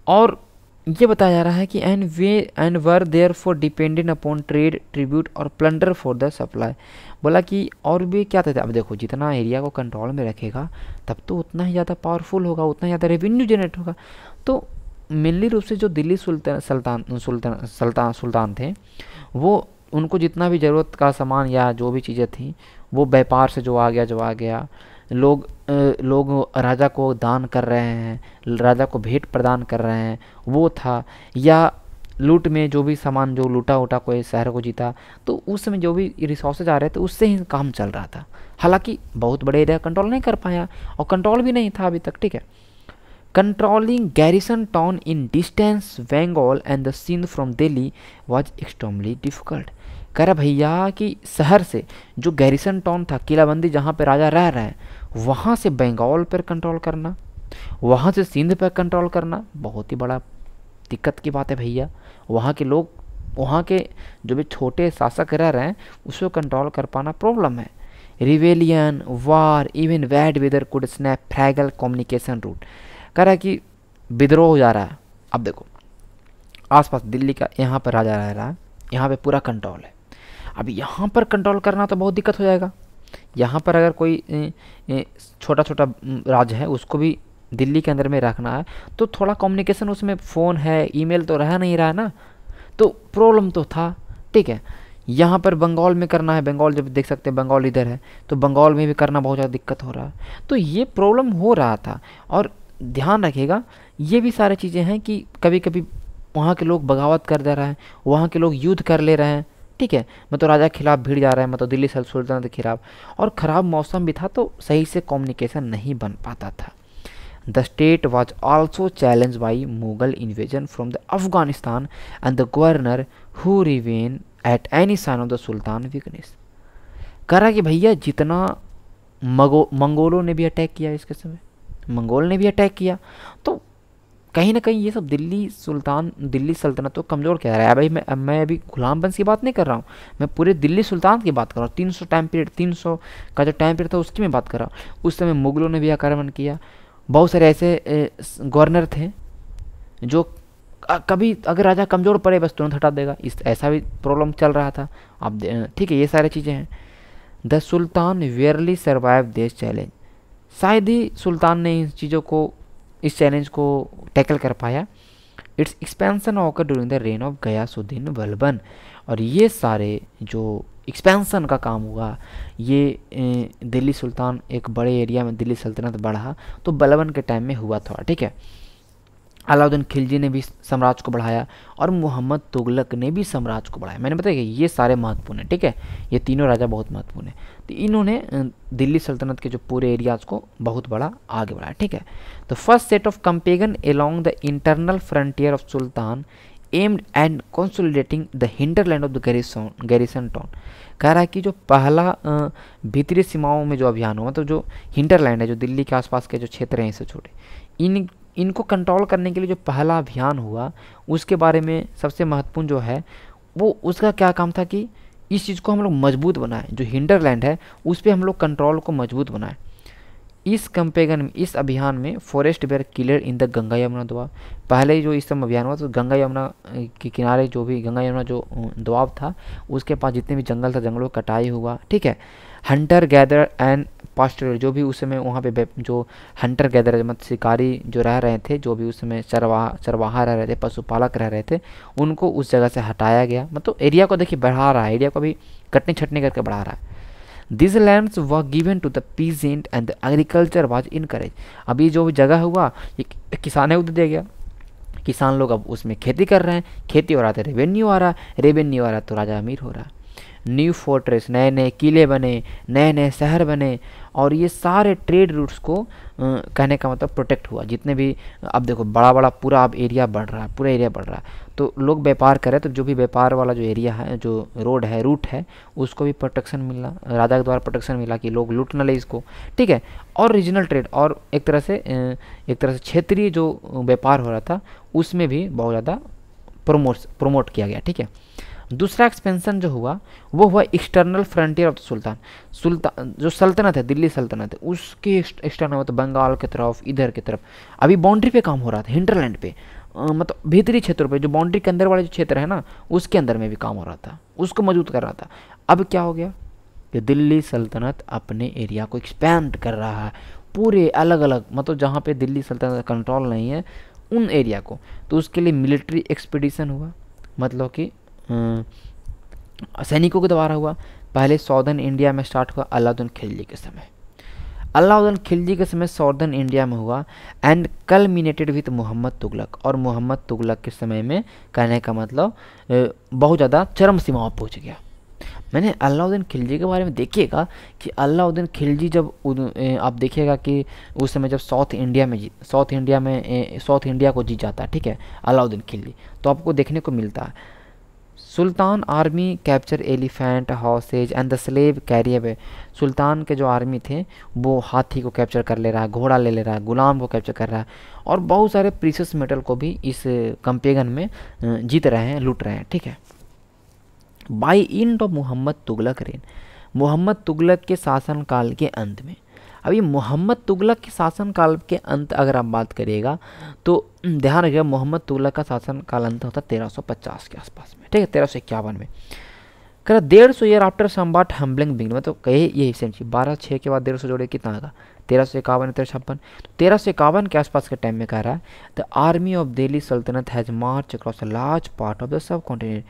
और ये बताया जा रहा है कि and way and were therefore dependent upon trade tribute और प्लंडर फॉर द सप्लाई बोला कि और भी क्या था? अब देखो, जितना एरिया को कंट्रोल में रखेगा, तब तो उतना ही ज़्यादा पावरफुल होगा, उतना ज़्यादा रेवेन्यू जनरेट होगा। तो मेनली रूप से जो दिल्ली सुल्तान सुल्तान सुल्तान सुल्तान सुल्तान थे, वो उनको जितना भी ज़रूरत का सामान या जो भी चीज़ें थी, वो व्यापार से जो आ गया, जो आ गया। लोग लोग राजा को दान कर रहे हैं, राजा को भेंट प्रदान कर रहे हैं, वो था। या लूट में जो भी सामान, जो लूटा उटा कोई शहर को जीता तो उस समय जो भी रिसोर्सेज आ रहे थे, उससे ही काम चल रहा था। हालाँकि बहुत बड़े एरिया कंट्रोल नहीं कर पाया और कंट्रोल भी नहीं था अभी तक, ठीक है? Controlling garrison town in distance Bengal and the Sindh from Delhi was extremely difficult कह रहा, भैया, कि शहर से जो गैरिसन टाउन था, किलाबंदी जहाँ पे राजा रह रहे हैं, वहाँ से बंगाल पर कंट्रोल करना, वहाँ से सिंध पर कंट्रोल करना, बहुत ही बड़ा दिक्कत की बात है भैया। वहाँ के लोग, वहाँ के जो भी छोटे शासक रह रहे हैं उसको कंट्रोल कर पाना प्रॉब्लम है। Rebellion war even bad weather could snap fragile communication route कह रहा है कि विद्रोह हो जा रहा है। अब देखो, आसपास दिल्ली का यहाँ पर राजा रह रहा है, यहाँ पे पूरा कंट्रोल है। अब यहाँ पर कंट्रोल करना तो बहुत दिक्कत हो जाएगा। यहाँ पर अगर कोई छोटा छोटा राज्य है, उसको भी दिल्ली के अंदर में रखना है। तो थोड़ा कम्युनिकेशन उसमें फ़ोन है ईमेल तो रह नहीं रहा है ना। तो प्रॉब्लम तो था, ठीक है। यहाँ पर बंगाल में करना है, बंगाल जब देख सकते हैं, बंगाल इधर है तो बंगाल में भी करना बहुत ज़्यादा दिक्कत हो रहा है। तो ये प्रॉब्लम हो रहा था और ध्यान रखिएगा, ये भी सारी चीज़ें हैं कि कभी कभी वहाँ के लोग बगावत कर दे रहे हैं, वहाँ के लोग युद्ध कर ले रहे हैं, ठीक है। मतलब राजा के खिलाफ भीड़ जा रहा है मतलब दिल्ली सुल्तान के खिलाफ। और ख़राब मौसम भी था तो सही से कम्युनिकेशन नहीं बन पाता था। The state was also challenge by Mughal invasion from the Afghanistan and the governor who riven at any sign of the sultan weakness कह रहा कि भैया, जितना मगो, मंगोलों ने भी अटैक किया इसके समय, मंगोल ने भी अटैक किया तो कहीं ना कहीं ये सब दिल्ली सुल्तान, दिल्ली सल्तनत को कमज़ोर कह रहा है। भाई, मैं मैं अभी गुलाम बंस की बात नहीं कर रहा हूँ, मैं पूरे दिल्ली सुल्तान की बात कर रहा हूँ, तीन सौ टाइम पीरियड तीन सौ का जो टाइम पीरियड था उसकी मैं बात कर रहा हूँ। उस समय मुगलों ने भी आक्रमण किया बहुत सारे ऐसे गवर्नर थे, जो कभी अगर राजा कमज़ोर पड़े बस तुरंत हटा देगा। इस, ऐसा भी प्रॉब्लम चल रहा था। अब ठीक है, ये सारी चीज़ें हैं। The sultan barely survive this challenge. शायद ही सुल्तान ने इन चीज़ों को, इस चैलेंज को टैकल कर पाया। Its expansion occur during the reign of Ghiyasuddin Balban और ये सारे जो एक्सपेंसन का काम हुआ, ये दिल्ली सुल्तान एक बड़े एरिया में दिल्ली सल्तनत बढ़ा तो बलबन के टाइम में हुआ था, ठीक है? अलाउद्दीन खिलजी ने भी साम्राज्य को बढ़ाया और मोहम्मद तुगलक ने भी साम्राज्य को बढ़ाया। मैंने बताया कि ये सारे महत्वपूर्ण हैं, ठीक है? ये तीनों राजा बहुत महत्वपूर्ण हैं। तो इन्होंने दिल्ली सल्तनत के जो पूरे एरियाज़ को बहुत बड़ा आगे बढ़ाया, ठीक है? तो first set of campaign along the internal frontier of sultan aimed and consolidating the hinterland of the garrison garrison town. कह रहा है कि जो पहला भीतरी सीमाओं में जो अभियान हुआ तो जो हिंटरलैंड है, जो दिल्ली के आसपास के जो क्षेत्र हैं इससे छोटे इन इनको कंट्रोल करने के लिए जो पहला अभियान हुआ, उसके बारे में सबसे महत्वपूर्ण जो है, वो उसका क्या काम था कि इस चीज़ को हम लोग मज़बूत बनाएँ, जो हिंडरलैंड है, उस पर हम लोग कंट्रोल को मज़बूत बनाएँ। इस कंपेगन में इस अभियान में forest were cleared in the Ganga Yamuna doab पहले जो इस समय अभियान हुआ तो गंगा यमुना के किनारे जो भी गंगा यमुना जो दुआब था, उसके पास जितने भी जंगल था, जंगलों कटाई हुआ, ठीक है। हंटर गैदर एंड पास्टर जो भी उस समय वहाँ पे जो हंटर गैदर मतलब शिकारी जो रह रहे थे, जो भी उस समय चरवाहा चरवाहा रह रहे थे, पशुपालक रह रहे थे, उनको उस जगह से हटाया गया। मतलब एरिया को देखिए बढ़ा रहा है एरिया को भी कटनी छटनी करके बढ़ा रहा है। This lands were given to the peasant and the agriculture was encourage अभी जो जगह हुआ किसाने को दे दिया गया। किसान लोग अब उसमें खेती कर रहे हैं, खेती हो रहा था रेवेन्यू आ रहा। है रेवेन्यू आ रहा तो राजा अमीर हो रहा। है न्यू फोर्ट्रेस नए नए किले बने नए नए शहर बने और ये सारे ट्रेड रूट्स को आ, कहने का मतलब प्रोटेक्ट हुआ। जितने भी अब देखो बड़ा बड़ा पूरा अब एरिया बढ़ रहा है पूरा एरिया बढ़ रहा है। तो लोग व्यापार करें तो जो भी व्यापार वाला जो एरिया है जो रोड है रूट है उसको भी प्रोटेक्शन मिला राजा के द्वारा प्रोटेक्शन मिला कि लोग लूट न ले इसको। ठीक है? और रीजनल ट्रेड और एक तरह से एक तरह से क्षेत्रीय जो व्यापार हो रहा था उसमें भी बहुत ज़्यादा प्रोमोट प्रोमोट किया गया। ठीक है? दूसरा एक्सपेंशन जो हुआ, वो हुआ external frontier of the sultan sultan जो सल्तनत है, दिल्ली सल्तनत है उसके एक्सटर्नल मतलब बंगाल की तरफ़, इधर की तरफ़। अभी बाउंड्री पे काम हो रहा था हिंटरलैंड पे। मतलब भीतरी क्षेत्रों पे, जो बाउंड्री के अंदर वाले जो क्षेत्र है ना, उसके अंदर में भी काम हो रहा था, उसको मज़बूत कर रहा था। अब क्या हो गया? कि दिल्ली सल्तनत अपने एरिया को एक्सपैंड कर रहा है। पूरे अलग अलग मतलब जहाँ पे दिल्ली सल्तनत कंट्रोल नहीं है, उन एरिया को। तो उसके लिए मिलिट्री एक्सपीडिशन हुआ। मतलब कि सैनिकों के द्वारा हुआ। पहले सौदर्न इंडिया में स्टार्ट हुआ अलाउद्दीन खिलजी के समय। अलाउद्दीन खिलजी के समय सौदर्न इंडिया में हुआ and culminated with Mohammad Tughlaq. और मोहम्मद तुगलक के समय में कहने का मतलब बहुत ज़्यादा चरम सीमाओं पहुँच गया। मैंने अलाउद्दीन खिलजी के बारे में देखिएगा कि अलाउद्दीन खिलजी जब आप देखिएगा कि उस समय जब साउथ इंडिया में जीत साउथ इंडिया में साउथ इंडिया को जीत जाता है, ठीक है अलाउद्दीन खिलजी। तो आपको देखने को मिलता है। Sultan army capture elephant horses and the slave carrier सुल्तान के जो आर्मी थे, वो हाथी को कैप्चर कर ले रहा है घोड़ा ले ले रहा है गुलाम को कैप्चर कर रहा है और बहुत सारे प्रीसियस मेटल को भी इस कंपेगन में जीत रहे हैं, लूट रहे हैं, ठीक है? By end of Mohammad Tughlaq reign. Mohammad Tughlaq के शासनकाल के अंत में अभी मोहम्मद तुगलक के शासनकाल के अंत अगर आप बात करिएगा तो ध्यान रखिएगा मोहम्मद तुगलक का शासनकाल अंत होता तेरह के आसपास में, ठीक है? तेरह सौ इक्यावन में। कर डेढ़ सौ year after somewhat humbling being मतलब कहे यही सेम चीज़ बारह छः के बाद डेढ़ सौ जोड़े कितना आएगा तेरह सौ इक्यावन तेरह छप्पन। तो तेरह सौ इक्यावन के आसपास के टाइम में कह रहा है the army of Delhi sultanate has march across a large part of the subcontinent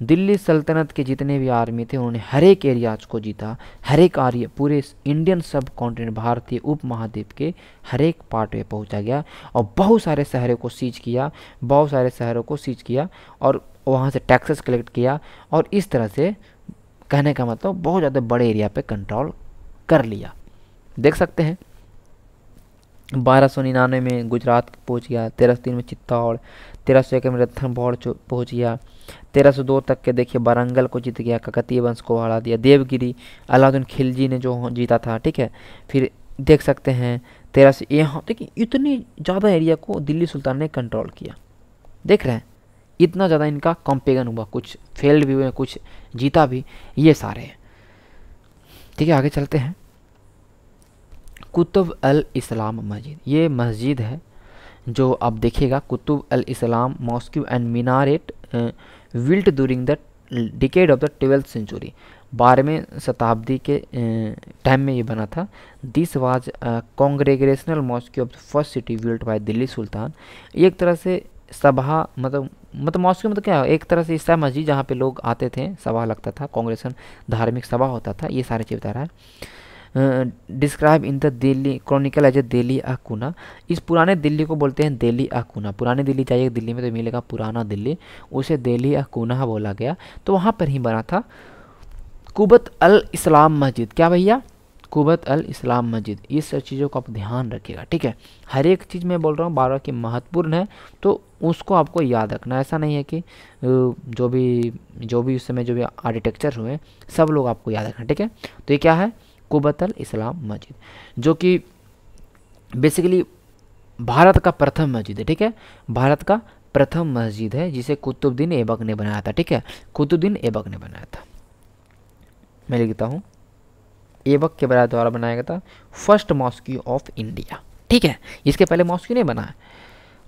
Delhi सल्तनत के जितने भी आर्मी थे, उन्होंने हर एक एरियाज़ को जीता। हर एक आर्य, पूरे इंडियन सब कॉन्टिनेंट भारतीय उप महाद्वीप के हर एक पार्ट में पहुँचा गया और बहुत सारे शहरों को सीज किया, बहुत सारे शहरों को सीज किया और वहाँ से टैक्सेस कलेक्ट किया और इस तरह से कहने का मतलब बहुत ज़्यादा बड़े एरिया पे कंट्रोल कर लिया। देख सकते हैं, बारह सौ निन्यानवे में गुजरात पहुँच गया, तेरह सौ तीन में चित्तौड़ तेरह सौ एक में रणथम्भौर पहुँच गया। तेरह सौ दो तक के देखिए वारंगल को जीत गया, ककतीय वंश को हरा दिया। देवगिरी अलाउद्दीन खिलजी ने जो जीता था, ठीक है? फिर देख सकते हैं, तेरह सौ यहाँ देखिए, इतनी ज़्यादा एरिया को दिल्ली सुल्तान ने कंट्रोल किया। देख रहे हैं, इतना ज़्यादा इनका कॉम्पेगन हुआ। कुछ फेल्ड भी हुए, कुछ जीता भी, ये सारे हैं। ठीक है, आगे चलते हैं। कुतुब अल इस्लाम मस्जिद, ये मस्जिद है जो आप देखिएगा, Qutb al Islam, mosque and minaret built during the decade of the twelfth century बारहवें शताब्दी के टाइम में ये बना था। This was congregational mosque of the first city built by Delhi sultan. एक तरह से सभा मतलब मतलब मॉस्क्यू मतलब क्या एक तरह से ईसा मस्जिद जहाँ पे लोग आते थे सभा लगता था कांग्रेसन धार्मिक सभा होता था, ये सारे चीज़ बता रहा है। Describe in the Delhi chronicle as a Delhi अकुना इस पुराने दिल्ली को बोलते हैं दिल्ली अकुना पुराने दिल्ली जाइए, दिल्ली में तो मिलेगा पुराना दिल्ली, उसे दिल्ली अकुना बोला गया। तो वहाँ पर ही बना था। कुबत अल इस्लाम मस्जिद। क्या भैया? कुबत अल इस्लाम मस्जिद। इस सब चीज़ों को आप ध्यान रखिएगा, ठीक है? हर एक चीज़ मैं बोल रहा हूँ, बारह की महत्वपूर्ण है तो उसको आपको याद रखना ऐसा नहीं है कि जो भी जो भी उस समय जो भी आर्किटेक्चर हुए, सब लोग आपको याद रखना ठीक है? तो ये क्या है? कुबतल इस्लाम मस्जिद, जो कि बेसिकली भारत का प्रथम मस्जिद है, ठीक है? भारत का प्रथम मस्जिद है, जिसे कुतुबुद्दीन ऐबक ने बनाया था, ठीक है? कुतुबुद्दीन ऐबक ने बनाया था। मैं लिखता हूँ। ऐबक के द्वारा बनाया गया था फ़र्स्ट मॉस्क्यू ऑफ़ इंडिया, ठीक है? इसके पहले मॉस्क्यू नहीं बना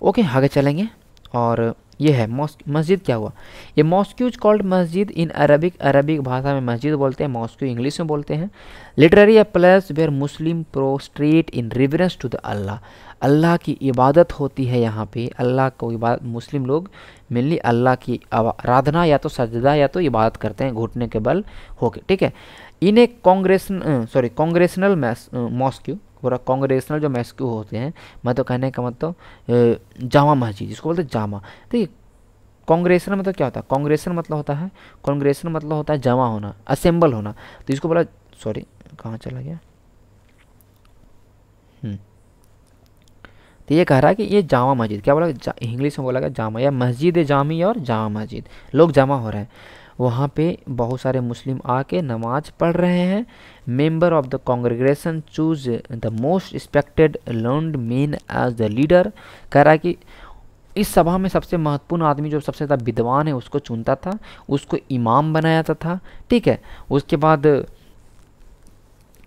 ओके, आगे चलेंगे और ये है मस्जिद क्या हुआ? ये मॉस्क्यूज कॉल्ड मस्जिद इन अरबिक अरबिक भाषा में मस्जिद बोलते हैं, मॉस्क्यू इंग्लिश में बोलते हैं। Literally a place where Muslim prostrate in reverence to the Allah Allah की इबादत होती है यहाँ पे। अल्लाह को इबादत मुस्लिम लोग मेनली अल्लाह की आराधना या तो सजदा या तो इबादत करते हैं, घुटने के बल होके। ठीक है? In a congress sorry congressional mosque पूरा कांग्रेसनल जो मैस्क्यू होते हैं मैं तो कहने का मतलब जामा मस्जिद, जिसको बोलते हैं जामा। ठीक है कांग्रेसन मतलब क्या होता है? कांग्रेसन मतलब होता है कांग्रेसन मतलब होता है जमा होना असेंबल होना। तो इसको बोला सॉरी कहाँ चला गया? हम्म। तो ये कह रहा है कि ये जामा मस्जिद, क्या बोला? इंग्लिश में बोला गया जामा, या मस्जिद जामी और जामा मस्जिद। लोग जमा हो रहे हैं। वहाँ पे बहुत सारे मुस्लिम आके नमाज़ पढ़ रहे हैं member of the congregation choose the most respected learned men as the leader कह रहा है कि इस सभा में सबसे महत्वपूर्ण आदमी जो सबसे ज़्यादा विद्वान है, उसको चुनता था, उसको इमाम बनाया जाता था। ठीक है? उसके बाद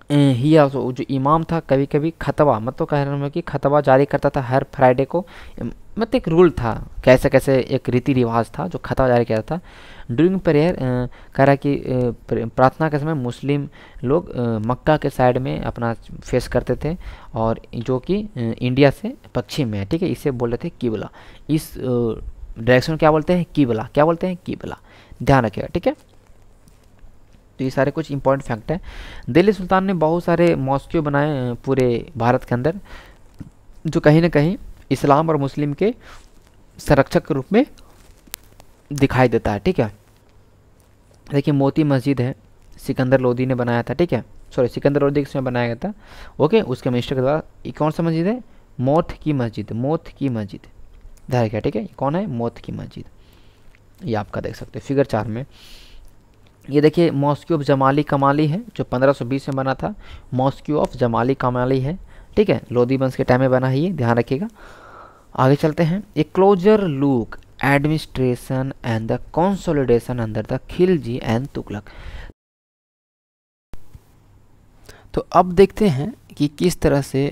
ही जो इमाम था कभी कभी खतवा मतलब कह रहा हूँ कि खतवा जारी करता था हर फ्राइडे को। मतलब एक रूल था कैसे कैसे एक रीति रिवाज था जो खतवा जारी किया था? ड्यूरिंग प्रेयर कह रहा कि प्रार्थना के समय मुस्लिम लोग मक्का के साइड में अपना फेस करते थे और जो कि इंडिया से पश्चिम में है, ठीक है? इसे बोल रहे थे किबला इस डायरेक्शन क्या बोलते हैं? किबला क्या बोलते हैं? किबला ध्यान रखिएगा, ठीक है? तो ये सारे कुछ इंपॉर्टेंट फैक्ट हैं। दिल्ली सुल्तान ने बहुत सारे मॉस्क्यू बनाए पूरे भारत के अंदर, जो कहीं ना कहीं इस्लाम और मुस्लिम के संरक्षक के रूप में दिखाई देता है, ठीक है? देखिए, मोती मस्जिद है, सिकंदर लोधी ने बनाया था, ठीक है? सॉरी सिकंदर लोधी के समय बनाया गया था? ओके उसके मिनिस्टर के द्वारा। ये कौन सा मस्जिद है? मोथ की मस्जिद मोथ की मस्जिद। ध्यान क्या, ठीक है? कौन है? मोथ की मस्जिद। ये आपका देख सकते हैं? फिगर चार में। ये देखिए, मॉस्क्यू ऑफ़ जमाली कमाली है, जो 1520 में बना था। मॉस्क्यू ऑफ़ जमाली कमाली है। ठीक है लोधी वंश के टाइम में बना है ये, ध्यान रखिएगा। आगे चलते हैं। A closer look administration and the consolidation under the Khilji and Tughlaq तो अब देखते हैं कि किस तरह से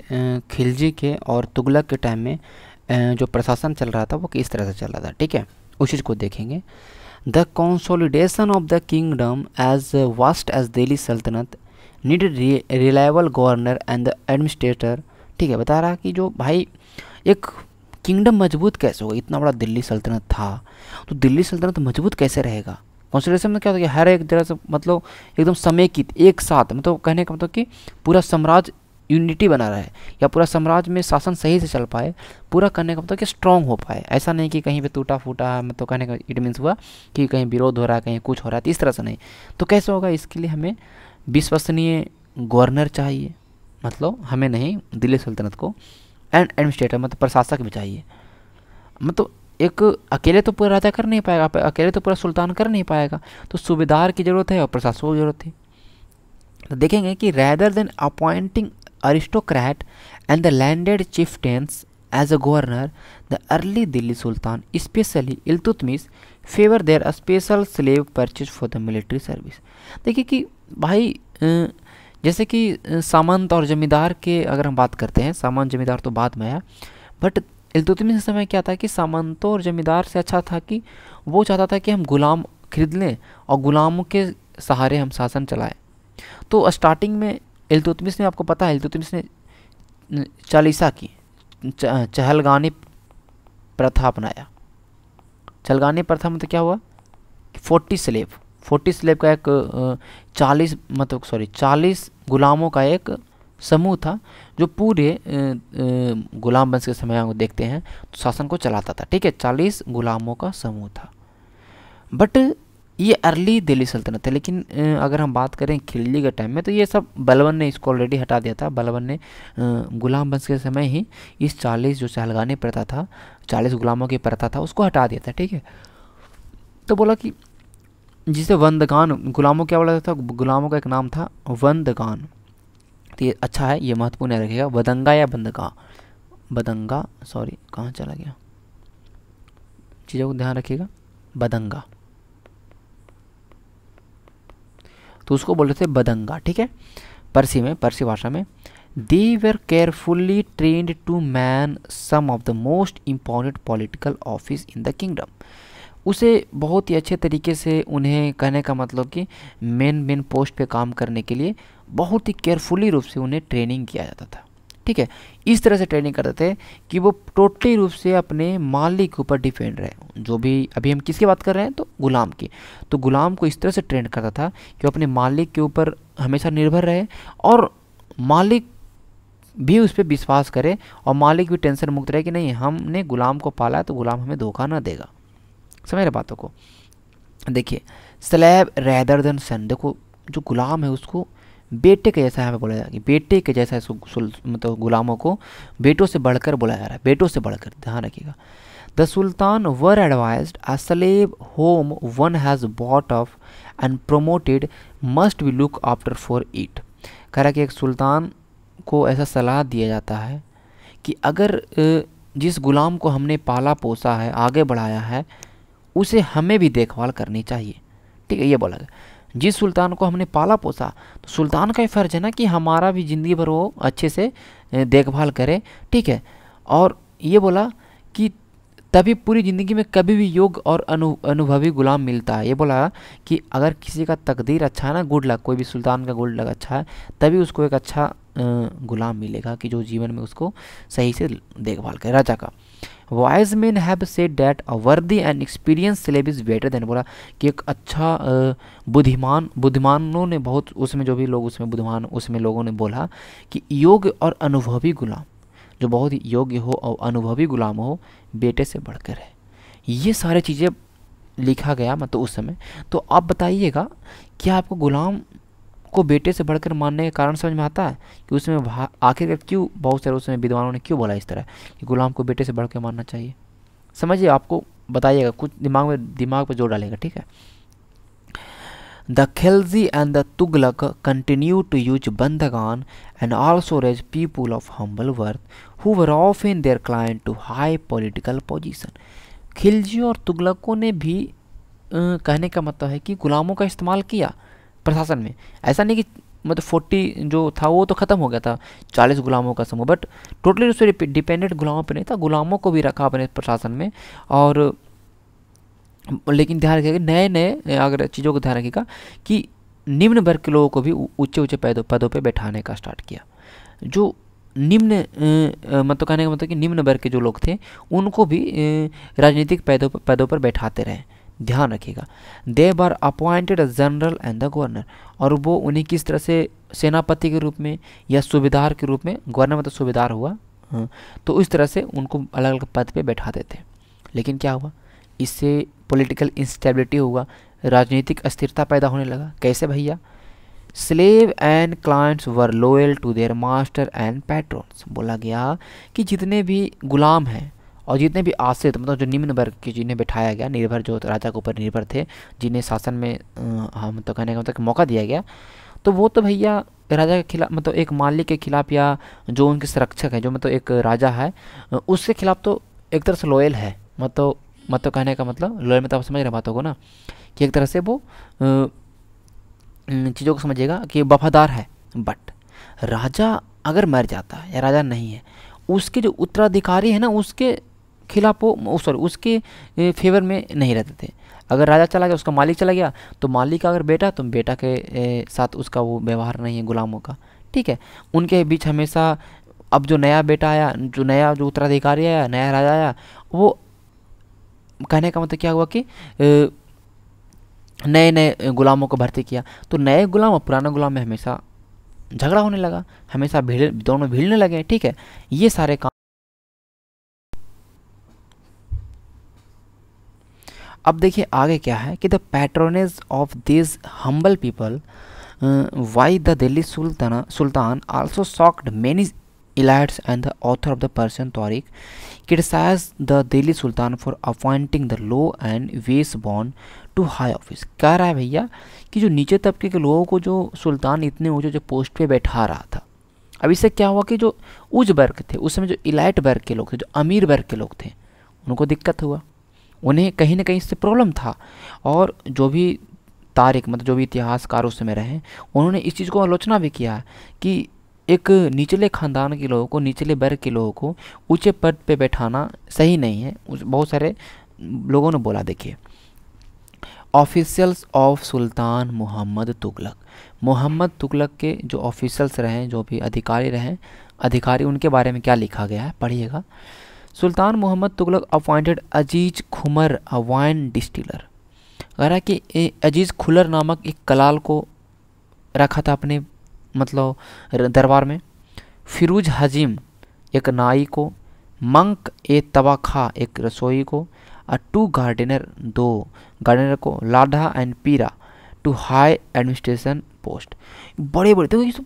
खिलजी के और तुगलक के टाइम में जो प्रशासन चल रहा था, वो किस तरह से चल रहा था, ठीक है? उस चीज़ को देखेंगे। The consolidation of the kingdom as vast as Delhi sultanate need reliable governor and the administrator. ठीक है, बता रहा कि जो भाई एक किंगडम मज़बूत कैसे होगा? इतना बड़ा दिल्ली सल्तनत था। तो दिल्ली सल्तनत मज़बूत कैसे रहेगा? कॉन्स्टिट्यूशन में क्या होता है हर एक जगह से मतलब एकदम समेकित एक साथ मतलब कहने का मतलब कि पूरा साम्राज्य यूनिटी बना रहे, या पूरा साम्राज्य में शासन सही से चल पाए, पूरा करने का मतलब कि स्ट्रांग हो पाए। ऐसा नहीं कि कहीं पे टूटा फूटा है मतलब कहने का इट मीन्स हुआ कि कहीं विरोध हो रहा है कहीं कुछ हो रहा है तो इस तरह से नहीं। तो कैसे होगा? इसके लिए हमें विश्वसनीय गवर्नर चाहिए। मतलब हमें नहीं, दिल्ली सल्तनत को। एंड एडमिनिस्ट्रेटर मतलब प्रशासक भी चाहिए। मतलब एक अकेले तो पूरा राजा कर नहीं पाएगा अकेले तो पूरा सुल्तान कर नहीं पाएगा। तो सुबेदार की ज़रूरत है और प्रशासकों की ज़रूरत है। तो देखेंगे कि rather than appointing aristocrat and the landed chieftains as a governor the early Delhi sultan specially Iltutmish favour their special slave purchase for the military service देखिए कि भाई जैसे कि सामंत और जमींदार के अगर हम बात करते हैं, सामंत, जमींदार तो बाद में आया बट इल्तुतमिश के समय क्या था कि सामंतों और जमींदार से अच्छा था कि वो चाहता था कि हम गुलाम खरीद लें और गुलामों के सहारे हम शासन चलाएँ। तो स्टार्टिंग में इल्तुतमिश ने आपको पता है इल्तुतमिश ने, चालीसा की चहलगानी प्रथा अपनाया। चहलगानी प्रथा मतलब क्या हुआ? फोर्टी स्लेव फोर्टी स्लेब का एक चालीस मतलब सॉरी चालीस गुलामों का एक समूह था, जो पूरे गुलाम वंश के समय को देखते हैं तो शासन को चलाता था, ठीक है? चालीस गुलामों का समूह था। बट ये अर्ली दिल्ली सल्तनत है, लेकिन अगर हम बात करें खिलजी के टाइम में तो ये सब बलवन ने इसको ऑलरेडी हटा दिया था। बलवन ने गुलाम वंश के समय ही इस चालीस जो चहलगानी प्रथा था, चालीस गुलामों की प्रथा था, उसको हटा दिया था, ठीक है? तो बोला कि जिसे वंदगान, गुलामों क्या बोला जाता था गुलामों का एक नाम था, वंदगान। तो ये अच्छा है, ये महत्वपूर्ण है रखिएगा। वदंगा या बंदगा? बदंगा सॉरी कहाँ चला गया? चीज़ों को ध्यान रखिएगा, बदंगा। तो उसको बोल रहे थे बदंगा, ठीक है? परसी में, परसी भाषा में they were carefully trained to man some of the most important political office in the kingdom उसे बहुत ही अच्छे तरीके से उन्हें कहने का मतलब कि मेन मेन पोस्ट पे काम करने के लिए बहुत ही केयरफुली रूप से उन्हें ट्रेनिंग किया जाता था। ठीक है? इस तरह से ट्रेनिंग करते थे कि वो टोटली रूप से अपने मालिक के ऊपर डिपेंड रहे। जो भी अभी हम किसकी बात कर रहे हैं? तो गुलाम की। तो गुलाम को इस तरह से ट्रेन करता था कि वो अपने मालिक के ऊपर हमेशा निर्भर रहे और मालिक भी उस पर विश्वास करे और मालिक भी टेंशन मुक्त रहे कि नहीं, हमने गुलाम को पाला तो गुलाम हमें धोखा ना देगा। समझ रहे बातों को? देखिए, स्लैब रैदर देन सन देखो, जो गुलाम है उसको बेटे के जैसा हमें बोला जाएगा कि बेटे के जैसा मतलब गुलामों को बेटों से बढ़कर बोला जा रहा है, बेटों से बढ़कर, ध्यान रखिएगा। The sultan were advise a slave whom one has bought of and promoted must be look after for it कह रहा कि एक सुल्तान को ऐसा सलाह दिया जाता है कि अगर जिस गुलाम को हमने पाला पोसा है, आगे बढ़ाया है उसे हमें भी देखभाल करनी चाहिए। ठीक है, ये बोला गया। जिस सुल्तान को हमने पाला पोसा तो सुल्तान का ही फ़र्ज़ है ना कि हमारा भी ज़िंदगी भर वो अच्छे से देखभाल करे। ठीक है, और ये बोला कि तभी पूरी ज़िंदगी में कभी भी योग और अनु, अनुभवी गुलाम मिलता है। ये बोला कि अगर किसी का तकदीर अच्छा है ना, गुड लक, कोई भी सुल्तान का गुड लक अच्छा है, तभी उसको एक अच्छा गुलाम मिलेगा कि जो जीवन में उसको सही से देखभाल करे, राजा का। Wise man have said that a worthy and experience slave is better than बोला कि एक अच्छा बुद्धिमान, बुद्धिमानों ने बहुत उसमें जो भी लोग उसमें बुद्धिमान, उसमें लोगों ने बोला कि योग्य और अनुभवी गुलाम, जो बहुत योग्य हो और अनुभवी गुलाम हो, बेटे से बढ़कर है। ये सारी चीज़ें लिखा गया मतलब उस समय। तो आप बताइएगा, क्या आपको गुलाम को बेटे से बढ़कर मानने के कारण समझ में आता है कि उसमें आखिर क्यों, बहुत सारे उसमें विद्वानों ने क्यों बोला इस तरह कि गुलाम को बेटे से बढ़ के मानना चाहिए? समझिए, आपको बताइएगा, कुछ दिमाग में, दिमाग पर ज़ोर डालेगा ठीक है? The Khilji and the Tughlaq continue to use bandagan and also raise people of humble birth who were often their client to high political position Khilji और तुगलकों ने भी कहने का मतलब है कि गुलामों का इस्तेमाल किया। प्रशासन में ऐसा नहीं कि मतलब फोर्टी जो था वो तो ख़त्म हो गया था चालीस गुलामों का समूह बट टोटली उससे डिपेंडेंट गुलामों पर नहीं था गुलामों को भी रखा अपने प्रशासन में और लेकिन ध्यान रखिएगा नए नए अगर चीज़ों को ध्यान रखिएगा कि निम्न वर्ग के लोगों को भी ऊँचे ऊँचे पदों पदों पे बैठाने का स्टार्ट किया जो निम्न मतलब कहने का मतलब कि निम्न वर्ग के जो लोग थे उनको भी राजनीतिक पदों पदों पर बैठाते रहे ध्यान रखिएगा। They bar appointed general and the governor. और वो उन्हें किस तरह से सेनापति के रूप में या सुबेदार के रूप में गवर्नर मतलब सूबेदार हुआ हाँ, तो इस तरह से उनको अलग अलग पद पे बैठाते थे लेकिन क्या हुआ? इससे पॉलिटिकल इंस्टेबिलिटी हुआ राजनीतिक अस्थिरता पैदा होने लगा। कैसे भैया? Slave and clients were loyal to their master and patrons बोला गया कि जितने भी गुलाम हैं और जितने भी आश्रित मतलब जो निम्न वर्ग के जिन्हें बैठाया गया, निर्भर जो राजा के ऊपर निर्भर थे, जिन्हें शासन में हम मतलब कहने का मतलब मौका दिया गया तो वो तो भैया राजा के खिलाफ मतलब एक मालिक के खिलाफ या जो उनके संरक्षक है, जो मतलब एक राजा है उसके खिलाफ तो एक तरह से लॉयल है। मतलब मतलब कहने का मतलब लॉयल मतलब आप समझ रहे बातों को ना? कि एक तरह से वो चीज़ों को समझिएगा कि वफादार है। बट राजा अगर मर जाता है या राजा नहीं है, उसके जो उत्तराधिकारी है ना, उसके खिलाफ वो सॉरी उसके फेवर में नहीं रहते थे। अगर राजा चला गया, उसका मालिक चला गया तो मालिक का अगर बेटा तो बेटा के साथ उसका वो व्यवहार नहीं है गुलामों का। ठीक है? उनके बीच हमेशा अब जो नया बेटा आया, जो नया जो उत्तराधिकारी आया, नया राजा आया, वो कहने का मतलब क्या हुआ कि नए नए गुलामों को भर्ती किया। तो नए गुलाम और पुराने गुलाम में हमेशा झगड़ा होने लगा, हमेशा भीड़, दोनों भीड़ने लगे, ठीक है? ये सारे काम अब देखिए आगे क्या है कि the patronage of this humble people by the Delhi sultana sultan also shocked many elites and the author of the Persian tawarikh criticise the Delhi sultan for appointing the low and base bond to high office कह रहा है भैया कि जो नीचे तबके के लोगों को जो सुल्तान इतने ऊँचे जो पोस्ट पे बैठा रहा था, अब इससे क्या हुआ कि जो उज वर्ग थे, उस समय जो इलाइट वर्ग के लोग थे, जो अमीर वर्ग के लोग थे, उनको दिक्कत हुआ। उन्हें कहीं ना कहीं इससे प्रॉब्लम था। और जो भी तारीख मतलब जो भी इतिहासकार उस समय रहे, उन्होंने इस चीज़ को आलोचना भी किया कि एक निचले खानदान के लोगों को, निचले वर्ग के लोगों को ऊँचे पद पे बैठाना सही नहीं है। बहुत सारे लोगों ने बोला, देखिए officials of sultan Mohammad Tughlaq Mohammad Tughlaq के जो ऑफिशियल्स रहे, जो भी अधिकारी रहे, अधिकारी उनके बारे में क्या लिखा गया है, पढ़िएगा। Sultan Mohammad Tughlaq appointed Aziz Khumar, a wine distiller. कि अज़ीज़ खुलर नामक एक कलाल को रखा था अपने मतलब दरबार में। फिरोज हजीम एक नाई को, मंक ए तबाखा एक रसोई को और टू गार्डनर, दो गार्डनर को लाडा एंड पीरा, टू हाई एडमिनिस्ट्रेशन पोस्ट। बड़े बड़े देखो ये सब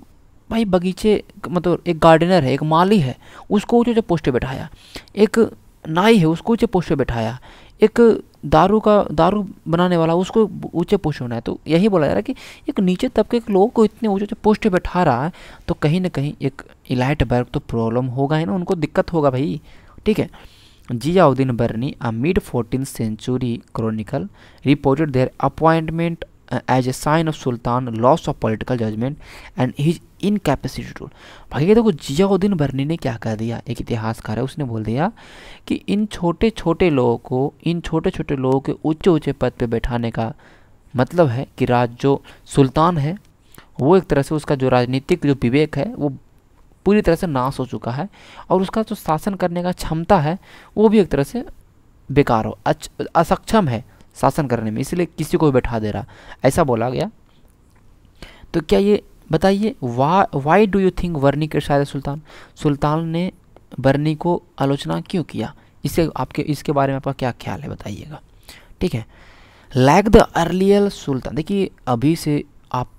भाई बगीचे मतलब एक गार्डनर है, एक माली है, उसको ऊँचे पोस्ट पे बैठाया। एक नाई है, उसको ऊँचे पोस्ट बैठाया। एक दारू का, दारू बनाने वाला, उसको ऊँचे पोस्ट होना है तो यही बोला जा रहा है कि एक नीचे तबके के लोगों को इतने ऊँचे ऊँचे पोस्ट बैठा रहा है तो कहीं ना कहीं एक इलाइट बर्ग तो प्रॉब्लम होगा ही ना, उनको दिक्कत होगा भाई। ठीक है? Ziauddin Barani a mid fourteen century chronicle reported their appointment as a sign of sultan loss of political judgement and his incapacity to भाई देखो, जियाउद्दीन बर्नी ने क्या कर दिया? एक इतिहासकार है, उसने बोल दिया कि इन छोटे छोटे लोगों को, इन छोटे छोटे लोगों के ऊँचे ऊँचे पद पे बैठाने का मतलब है कि राज जो सुल्तान है, वो एक तरह से उसका जो राजनीतिक जो विवेक है, वो पूरी तरह से नाश हो चुका है और उसका जो शासन करने का क्षमता है, वो भी एक तरह से बेकार हो असक्षम है शासन करने में, इसलिए किसी को भी बैठा दे रहा। ऐसा बोला गया। तो क्या ये बताइए वा why do you think Barani के शायद सुल्तान? सुल्तान ने बर्नी को आलोचना क्यों किया? इससे आपके, इसके बारे में आपका क्या ख्याल है, बताइएगा। ठीक है। लैक द अर्लियल सुल्तान, देखिए, अभी से आप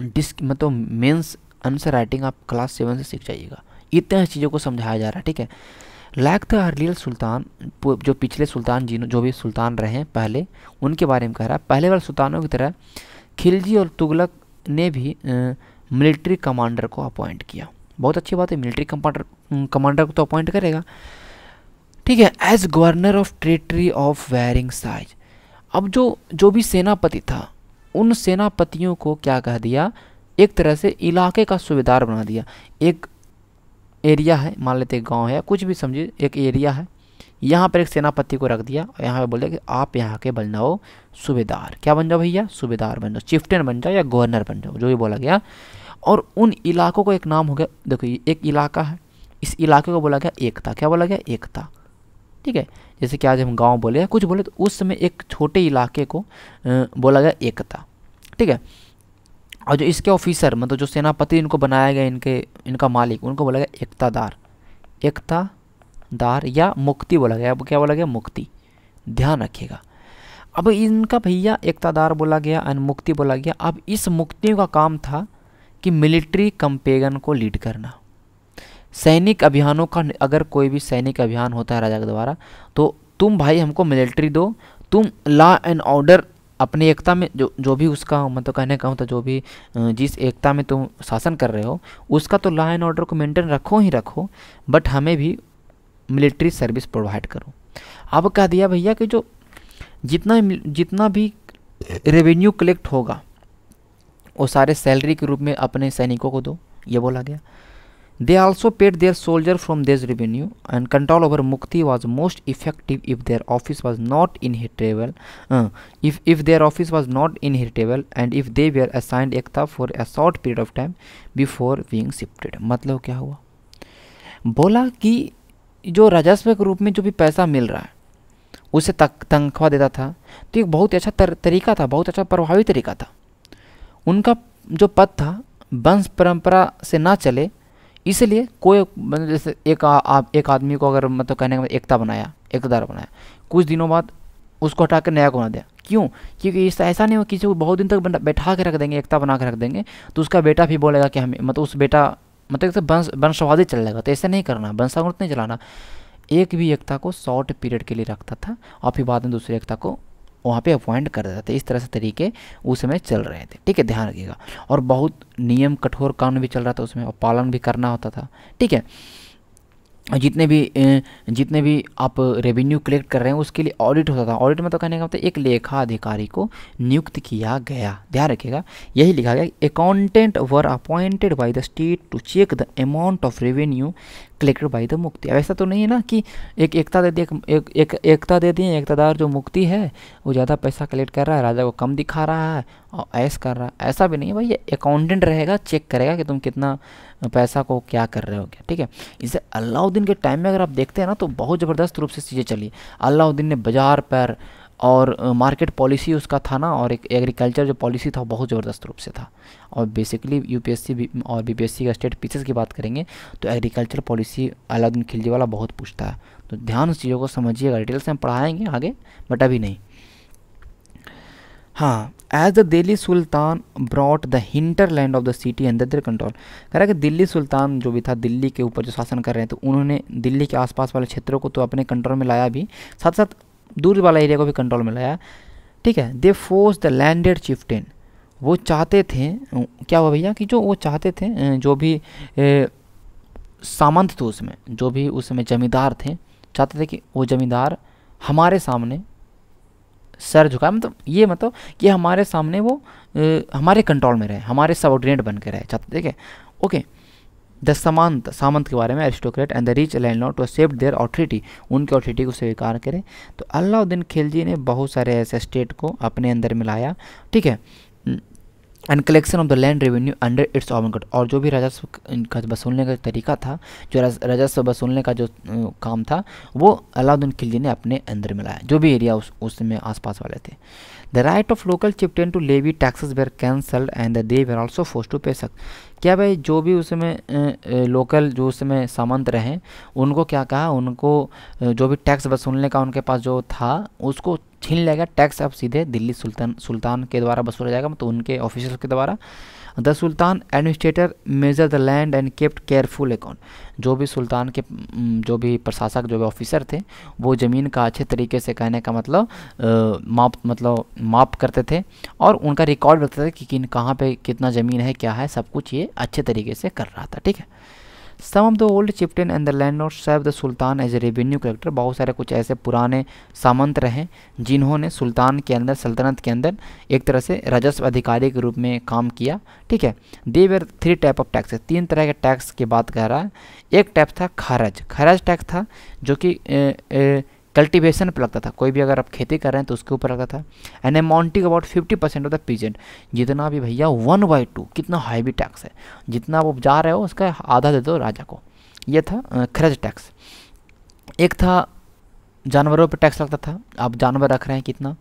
डिस्क मतलब मेंस आंसर राइटिंग आप क्लास सेवन से सीख जाइएगा। इतने चीज़ों को समझाया जा रहा है, ठीक है। लैक द अर्लियल सुल्तान जो पिछले सुल्तान जी जो भी सुल्तान रहे हैं पहले, उनके बारे में कह रहा है। पहले वाले सुल्तानों की तरह खिलजी और तुगलक ने भी मिलिट्री कमांडर को अपॉइंट किया। बहुत अच्छी बात है मिलिट्री कमांडर कमांडर को तो अपॉइंट करेगा। ठीक है as governor of territory of varying size अब जो जो भी सेनापति था, उन सेनापतियों को क्या कह दिया? एक तरह से इलाके का सुबेदार बना दिया। एक एरिया है, मान लेते गाँव है, कुछ भी समझिए, एक एरिया है। यहाँ पर एक सेनापति को रख दिया और यहाँ पे बोले कि आप यहाँ के बन जाओ सूबेदार। क्या बन जाओ भैया? सूबेदार बन जाओ चिफ्टन बन जाओ या गवर्नर बन जाओ, जो भी बोला गया। और उन इलाकों को एक नाम हो गया, देखो ये एक इलाका है, इस इलाके को बोला गया एकता। क्या बोला गया? एकता। ठीक है? जैसे कि आज हम गाँव बोले या कुछ बोले तो उस समय एक छोटे इलाके को बोला गया एकता। ठीक है? और जो इसके ऑफिसर मतलब जो सेनापति, इनको बनाया गया, इनके, इनका मालिक, उनको बोला गया एकतादार। एकतादार या मुक्ति बोला गया। क्या बोला गया? मुक्ति। ध्यान रखिएगा। अब इनका भैया एकतादार बोला गया मुक्ति बोला गया। अब इस मुक्ति का काम था कि मिलिट्री कंपेगन को लीड करना। सैनिक अभियानों का अगर कोई भी सैनिक अभियान होता है राजा के द्वारा तो तुम भाई हमको मिलिट्री दो, तुम लॉ एंड ऑर्डर अपनी एकता में जो जो भी उसका मतलब कहने का होता जो भी जिस एकता में तुम शासन कर रहे हो, उसका तो लॉ एंड ऑर्डर को मेंटेन रखो ही रखो बट हमें भी मिलिट्री सर्विस प्रोवाइड करो। अब कह दिया भैया कि जो जितना जितना भी रेवेन्यू कलेक्ट होगा, वो सारे सैलरी के रूप में अपने सैनिकों को दो, ये बोला गया। They also paid their soldier from these revenue and control over muqti was most effective if their office was not inheritable if if their office was not inheritable and if they were assigned iqta for a short period of time before being shifted मतलब क्या हुआ? बोला कि जो राजस्व के रूप में जो भी पैसा मिल रहा है उसे तक तनख्वाह देता था। तो एक बहुत ही अच्छा तर, तरीका था बहुत अच्छा प्रभावी तरीका था। उनका जो पद था वंश परंपरा से ना चले इसलिए कोई मतलब जैसे एक आ, एक आदमी को अगर मतलब कहने का मतलब एकता बनाया एकदार बनाया कुछ दिनों बाद उसको हटा कर नया को बना दिया। क्यों? क्योंकि इस ऐसा नहीं हो किसी को बहुत दिन तक बैठा के रख देंगे एकता बना के रख देंगे तो उसका बेटा भी बोलेगा कि हमें मतलब उस बेटा मतलब वंश वंशवादी चल जाएगा तो ऐसा नहीं करना वंशावृत नहीं चलाना। एक भी एकता को शॉर्ट पीरियड के लिए रखता था, और फिर बाद में दूसरी एकता को वहाँ पे अपॉइंट कर देता था। इस तरह से तरीके उस समय चल रहे थे। ठीक है, ध्यान रखिएगा। और बहुत नियम, कठोर कानून भी चल रहा था उसमें, और पालन भी करना होता था। ठीक है जितने भी जितने भी आप रेवेन्यू कलेक्ट कर रहे हैं उसके लिए ऑडिट होता था। ऑडिट में तो कहने का मतलब एक लेखा अधिकारी को नियुक्त किया गया। ध्यान रखिएगा यही लिखा गया accountant were appointed by the state to check the amount of revenue collected by the muqti. ऐसा तो नहीं है ना कि एक एकता दे दिए एक, एक एकता दे दिए एकतादार जो मुक्ति है वो ज़्यादा पैसा कलेक्ट कर रहा है राजा को कम दिखा रहा है और ऐस कर रहा है। ऐसा भी नहीं है भाई ये अकाउंटेंट रहेगा चेक करेगा कि तुम कितना पैसा को क्या कर रहे हो क्या? ठीक है? इसे अलाउद्दीन के टाइम में अगर आप देखते हैं ना तो बहुत ज़बरदस्त रूप से चीज़ें चली। अलाउद्दीन ने बाज़ार पर और मार्केट पॉलिसी उसका था ना, और एक एग्रीकल्चर जो पॉलिसी था बहुत ज़बरदस्त रूप से था। और बेसिकली यूपीएससी और बीपीएससी का स्टेट पीसेस की बात करेंगे तो एग्रीकल्चर पॉलिसी अलाउद्दीन खिलजी वाला बहुत पूछता है। तो ध्यान उस चीज़ों को समझिएगा डिटेल से हम पढ़ाएँगे आगे, बट अभी नहीं। हाँ the Delhi sultan brought the hinterland of the city under their control कह रहा है कि दिल्ली सुल्तान जो भी था, दिल्ली के ऊपर जो शासन कर रहे हैं तो उन्होंने दिल्ली के आसपास वाले क्षेत्रों को तो अपने कंट्रोल में लाया भी साथ साथ दूर वाला एरिया को भी कंट्रोल में लाया। ठीक है they force the landed chieftain वो चाहते थे, क्या हुआ भैया कि जो वो चाहते थे जो भी सामंत थे उसमें, जो भी उसमें जमींदार थे, चाहते थे कि वो जमींदार हमारे सामने सर झुकाए मतलब ये मतलब कि हमारे सामने वो ए, हमारे कंट्रोल में रहे हमारे सबऑर्डिनेट बन के रहे चाहते ठीक है? ओके द सामंत सामंत के बारे में aristocrat and the rich land to accept their authority उनकी ऑथोरिटी को स्वीकार करें। तो अलाउद्दीन खिलजी ने बहुत सारे ऐसे स्टेट को अपने अंदर मिलाया ठीक है? And collection of the land revenue under its own cut और जो भी राजस्व का वसूलने का तरीका था, जो राजस्व वसूलने का जो काम था, वो अलाउद्दीन खिलजी ने अपने अंदर मिलाया, जो भी एरिया उस, उसमें आसपास वाले थे। The right of local chieftain to levy taxes were cancelled and they were also force to pay सक क्या भाई जो भी उसमें लोकल जो उसमें सामंत रहे, उनको क्या कहा? उनको जो भी टैक्स वसूलने का उनके पास जो था, उसको छीन लेगा, टैक्स अब सीधे दिल्ली सुल्तान सुल्तान के द्वारा वसूला जाएगा मतलब उनके ऑफिसर्स के द्वारा। The sultan administrator measure the land and kept careful account. जो भी सुल्तान के जो भी प्रशासक, जो भी ऑफिसर थे, वो ज़मीन का अच्छे तरीके से कहने का मतलब माप मतलब माप करते थे और उनका रिकॉर्ड रखते थे कि किन, कहाँ पे कितना ज़मीन है, क्या है, सब कुछ ये अच्छे तरीके से कर रहा था, ठीक है? Some of the old chieftains and the landlord serve the sultan as a revenue collector बहुत सारे कुछ ऐसे पुराने सामंत रहे, जिन्होंने सुल्तान के अंदर, सल्तनत के अंदर एक तरह से राजस्व अधिकारी के रूप में काम किया। ठीक है? They were three type of tax तीन तरह के टैक्स की बात कह रहा है। एक टैप था खरज। खरज टैक्स था जो कि कल्टीवेशन पर लगता था। कोई भी अगर आप खेती कर रहे हैं तो उसके ऊपर लगता था। An amounting about fifty percent of the peasant जितना भी भैया वन बाई टू कितना हाईवी टैक्स है। जितना आप उपजा रहे हो, उसका आधा दे दो राजा को। यह था खरज टैक्स एक था जानवरों पर टैक्स लगता था। आप जानवर रख रहे हैं कितना?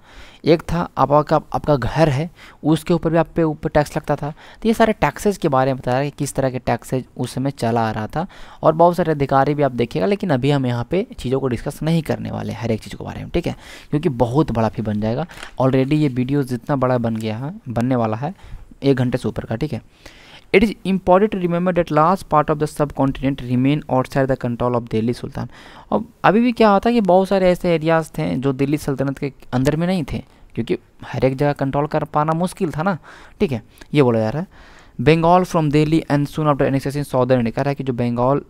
एक था आपका आपका घर है, उसके ऊपर भी आप पे ऊपर टैक्स लगता था। तो ये सारे टैक्सेज के बारे में बता रहा है कि किस तरह के टैक्सेज उस समय चला आ रहा था। और बहुत सारे अधिकारी भी आप देखिएगा, लेकिन अभी हम यहाँ पे चीज़ों को डिस्कस नहीं करने वाले हर एक चीज़ के बारे में, ठीक है? क्योंकि बहुत बड़ा फिर बन जाएगा। ऑलरेडी ये वीडियो जितना बड़ा बन गया है, बनने वाला है, एक घंटे से ऊपर का, ठीक है? It is important to remember that last part of the subcontinent remain outside the control of Delhi sultan और अभी भी क्या होता है कि बहुत सारे ऐसे एरियाज़ थे जो दिल्ली सल्तनत के अंदर में नहीं थे, क्योंकि हर एक जगह कंट्रोल कर पाना मुश्किल था ना। ठीक है, ये बोला जा रहा है। Bengal from Delhi and soon after annexation southern India कह रहा है कि जो बंगाल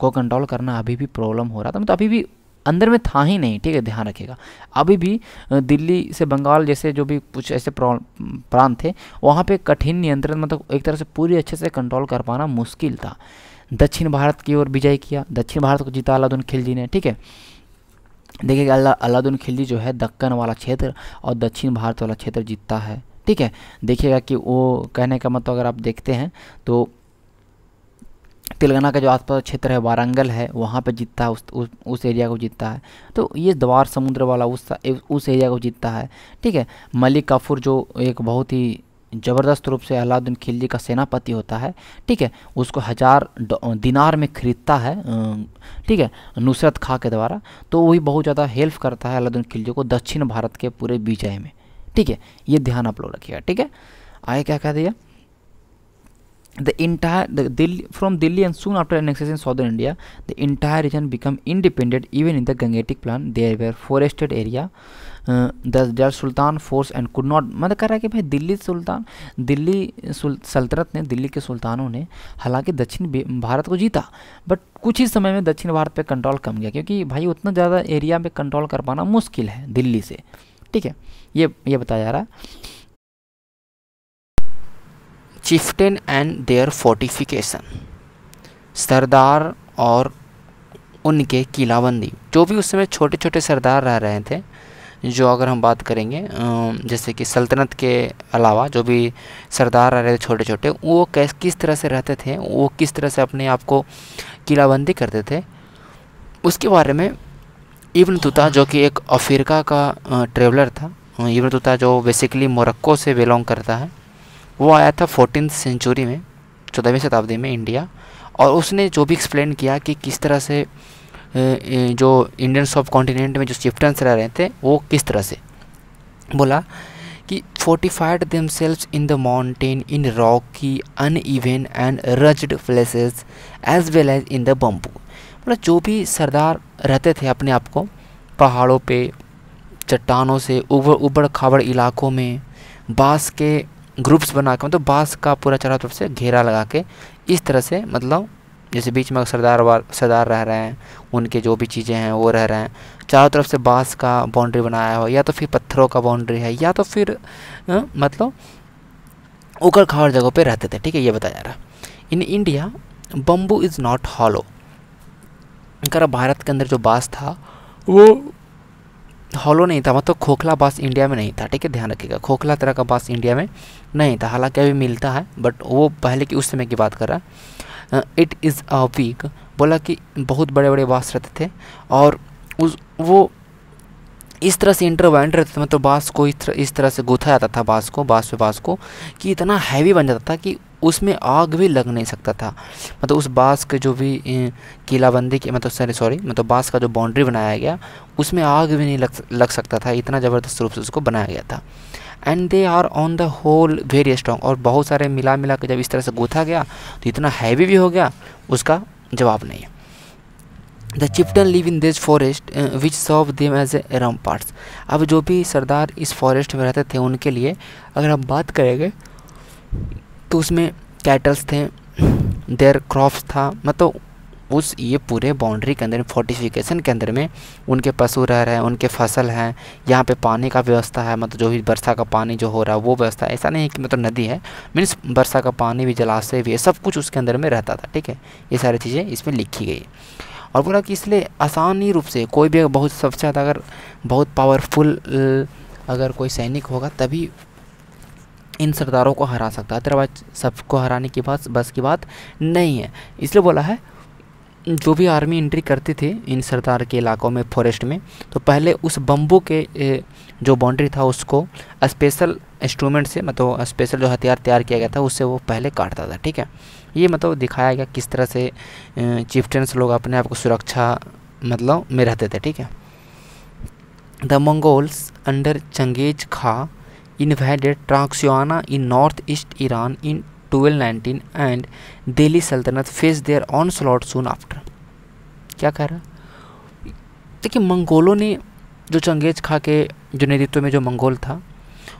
को कंट्रोल करना अभी भी प्रॉब्लम हो रहा था। मतलब अभी भी अंदर में था ही नहीं, ठीक है, ध्यान रखिएगा। अभी भी दिल्ली से बंगाल जैसे जो भी कुछ ऐसे प्रांत थे, वहाँ पे कठिन नियंत्रण मतलब एक तरह से पूरी अच्छे से कंट्रोल कर पाना मुश्किल था। दक्षिण भारत की ओर विजय किया, दक्षिण भारत को जीता अलाउद्दीन खिलजी ने, ठीक है। देखिए अल्लाह अलाउद्दीन खिलजी जो है दक्कन वाला क्षेत्र और दक्षिण भारत वाला क्षेत्र जीतता है, ठीक है। देखिएगा कि वो कहने का मतलब अगर आप देखते हैं तो तेलंगाना का जो आसपास क्षेत्र है वारंगल है वहाँ पे जीतता है उस उस, एरिया को जीतता है। तो ये द्वार समुद्र वाला उस उस एरिया को जीतता है। ठीक है मलिक काफूर जो एक बहुत ही ज़बरदस्त रूप से अलाउद्दीन खिलजी का सेनापति होता है ठीक है उसको हज़ार दिनार में खरीदता है ठीक है नुसरत खां के द्वारा तो वही बहुत ज़्यादा हेल्प करता है अलाउद्दीन खिलजी को दक्षिण भारत के पूरे विजय में। ठीक है ये ध्यान आप लोग रखिएगा ठीक है। आगे क्या कह दिया? The entire the Delhi, from Delhi and soon after annexation in southern India, the entire region become independent even in the Gangetic plan. There were forested area. Uh, the, the Sultan force and could not मतलब कर रहा है कि भाई Delhi sultan Delhi सल्तनत ने दिल्ली के सुल्तानों ने हालाँकि दक्षिण भारत को जीता बट कुछ ही समय में दक्षिण भारत पे कंट्रोल कम गया क्योंकि भाई उतना ज़्यादा एरिया में कंट्रोल कर पाना मुश्किल है दिल्ली से ठीक है ये ये बताया जा रहा है चिफ्टेन एंड देयर फोर्टिफिकेशन सरदार और उनके किलाबंदी, जो भी उस समय छोटे छोटे सरदार रह रहे थे, जो अगर हम बात करेंगे जैसे कि सल्तनत के अलावा जो भी सरदार रह रहे थे छोटे छोटे वो कैस, किस तरह से रहते थे, वो किस तरह से अपने आप को किलाबंदी करते थे, उसके बारे में इब्न तुता, जो कि एक अफ्रीका का ट्रेवलर था इब्न तुता जो बेसिकली मोरक्को से बिलोंग करता है वो आया था फोर्टीन सेंचुरी में, चौदहवीं शताब्दी में इंडिया और उसने जो भी एक्सप्लेन किया कि किस तरह से जो इंडियन सब कॉन्टिनेंट में जो चिफ्टन्स रह रहे थे, वो किस तरह से। बोला कि fortified themselves in the mountain in rocky uneven and rugged places as well as in the bamboo मतलब जो भी सरदार रहते थे अपने आप को, पहाड़ों पे, चट्टानों से उबड़ उबड़ खाबड़ इलाकों में, बाँस के ग्रुप्स बना के मतलब बाँस का पूरा चारों तरफ़ से घेरा लगा के इस तरह से मतलब जैसे बीच में सरदार वार, सरदार रह रहे हैं, उनके जो भी चीज़ें हैं, वो रह रहे हैं, चारों तरफ़ से बाँस का बाउंड्री बनाया हो, या तो फिर पत्थरों का बाउंड्री है, या तो फिर मतलब उकड़ खाड़ जगहों पे रहते थे, ठीक है, ये बताया जा रहा in India bamboo is not hollow कर भारत के अंदर जो बाँस था, वो हॉलो नहीं था मतलब खोखला बाँस इंडिया में नहीं था, ठीक है? ध्यान रखिएगा, खोखला तरह का बाँस इंडिया में नहीं था, हालाँकि अभी मिलता है बट वो पहले की उस समय की बात कर रहा है। इट इज़ अ वीक बोला कि बहुत बड़े बड़े बाँस रहते थे, और उस, वो इस तरह से इंटरवाइंड रहते थे मतलब बाँस को इस तरह इस तरह से गूथा जाता था, बाँस को, बाँस पे बाँस को, कि इतना हैवी बन जाता था कि उसमें आग भी लग नहीं सकता था। मतलब उस बाँस के जो भी किलाबंदी की मतलब सॉरी सॉरी मतलब बाँस का जो बाउंड्री बनाया गया, उसमें आग भी नहीं लग लग सकता था, इतना ज़बरदस्त रूप से उसको बनाया गया था। And they are on the whole very strong और बहुत सारे मिला मिला के जब इस तरह से गूथा गया तो इतना हैवी भी हो गया, उसका जवाब नहीं है। The chieftain live in this forest which serve them as a ramparts अब जो भी सरदार इस फॉरेस्ट में रहते थे, उनके लिए अगर हम बात करेंगे तो उसमें कैटल्स थे देर क्रॉप्स था मतलब उस ये पूरे बाउंड्री के अंदर फोर्टिफिकेशन के अंदर में उनके पशु रह रहे हैं, उनके फ़सल हैं, यहाँ पे पानी का व्यवस्था है मतलब जो भी वर्षा का पानी जो हो रहा है, वो व्यवस्था ऐसा नहीं है कि मतलब नदी है मीन्स वर्षा का पानी भी, जलाशय भी है, सब कुछ उसके अंदर में रहता था, ठीक है? ये सारी चीज़ें इसमें लिखी गई और बोला कि इसलिए आसानी रूप से कोई भी बहुत, सबसे ज़्यादा अगर बहुत पावरफुल अगर कोई सैनिक होगा, तभी इन सरदारों को हरा सकता है। अदरवाइज़ सबको हराने की बात, बस की बात नहीं है। इसलिए बोला है, जो भी आर्मी एंट्री करती थी इन सरदार के इलाकों में फॉरेस्ट में तो पहले उस बम्बू के जो बाउंड्री था उसको स्पेशल इंस्ट्रूमेंट से मतलब स्पेशल जो हथियार तैयार किया गया था, उससे वो पहले काटता था, ठीक है? ये मतलब दिखाया गया किस तरह से चिफ्टन्स लोग अपने आप को सुरक्षा मतलब में रहते थे, ठीक है? The Mongols under Genghis Khan invaded Transoxiana in northeast Iran in 1219 and Delhi Sultanate faced their onslaught soon after. क्या कह रहा? देखिए, मंगोलों ने जो चंगेज खा के, जो नेतृत्व में जो मंगोल था,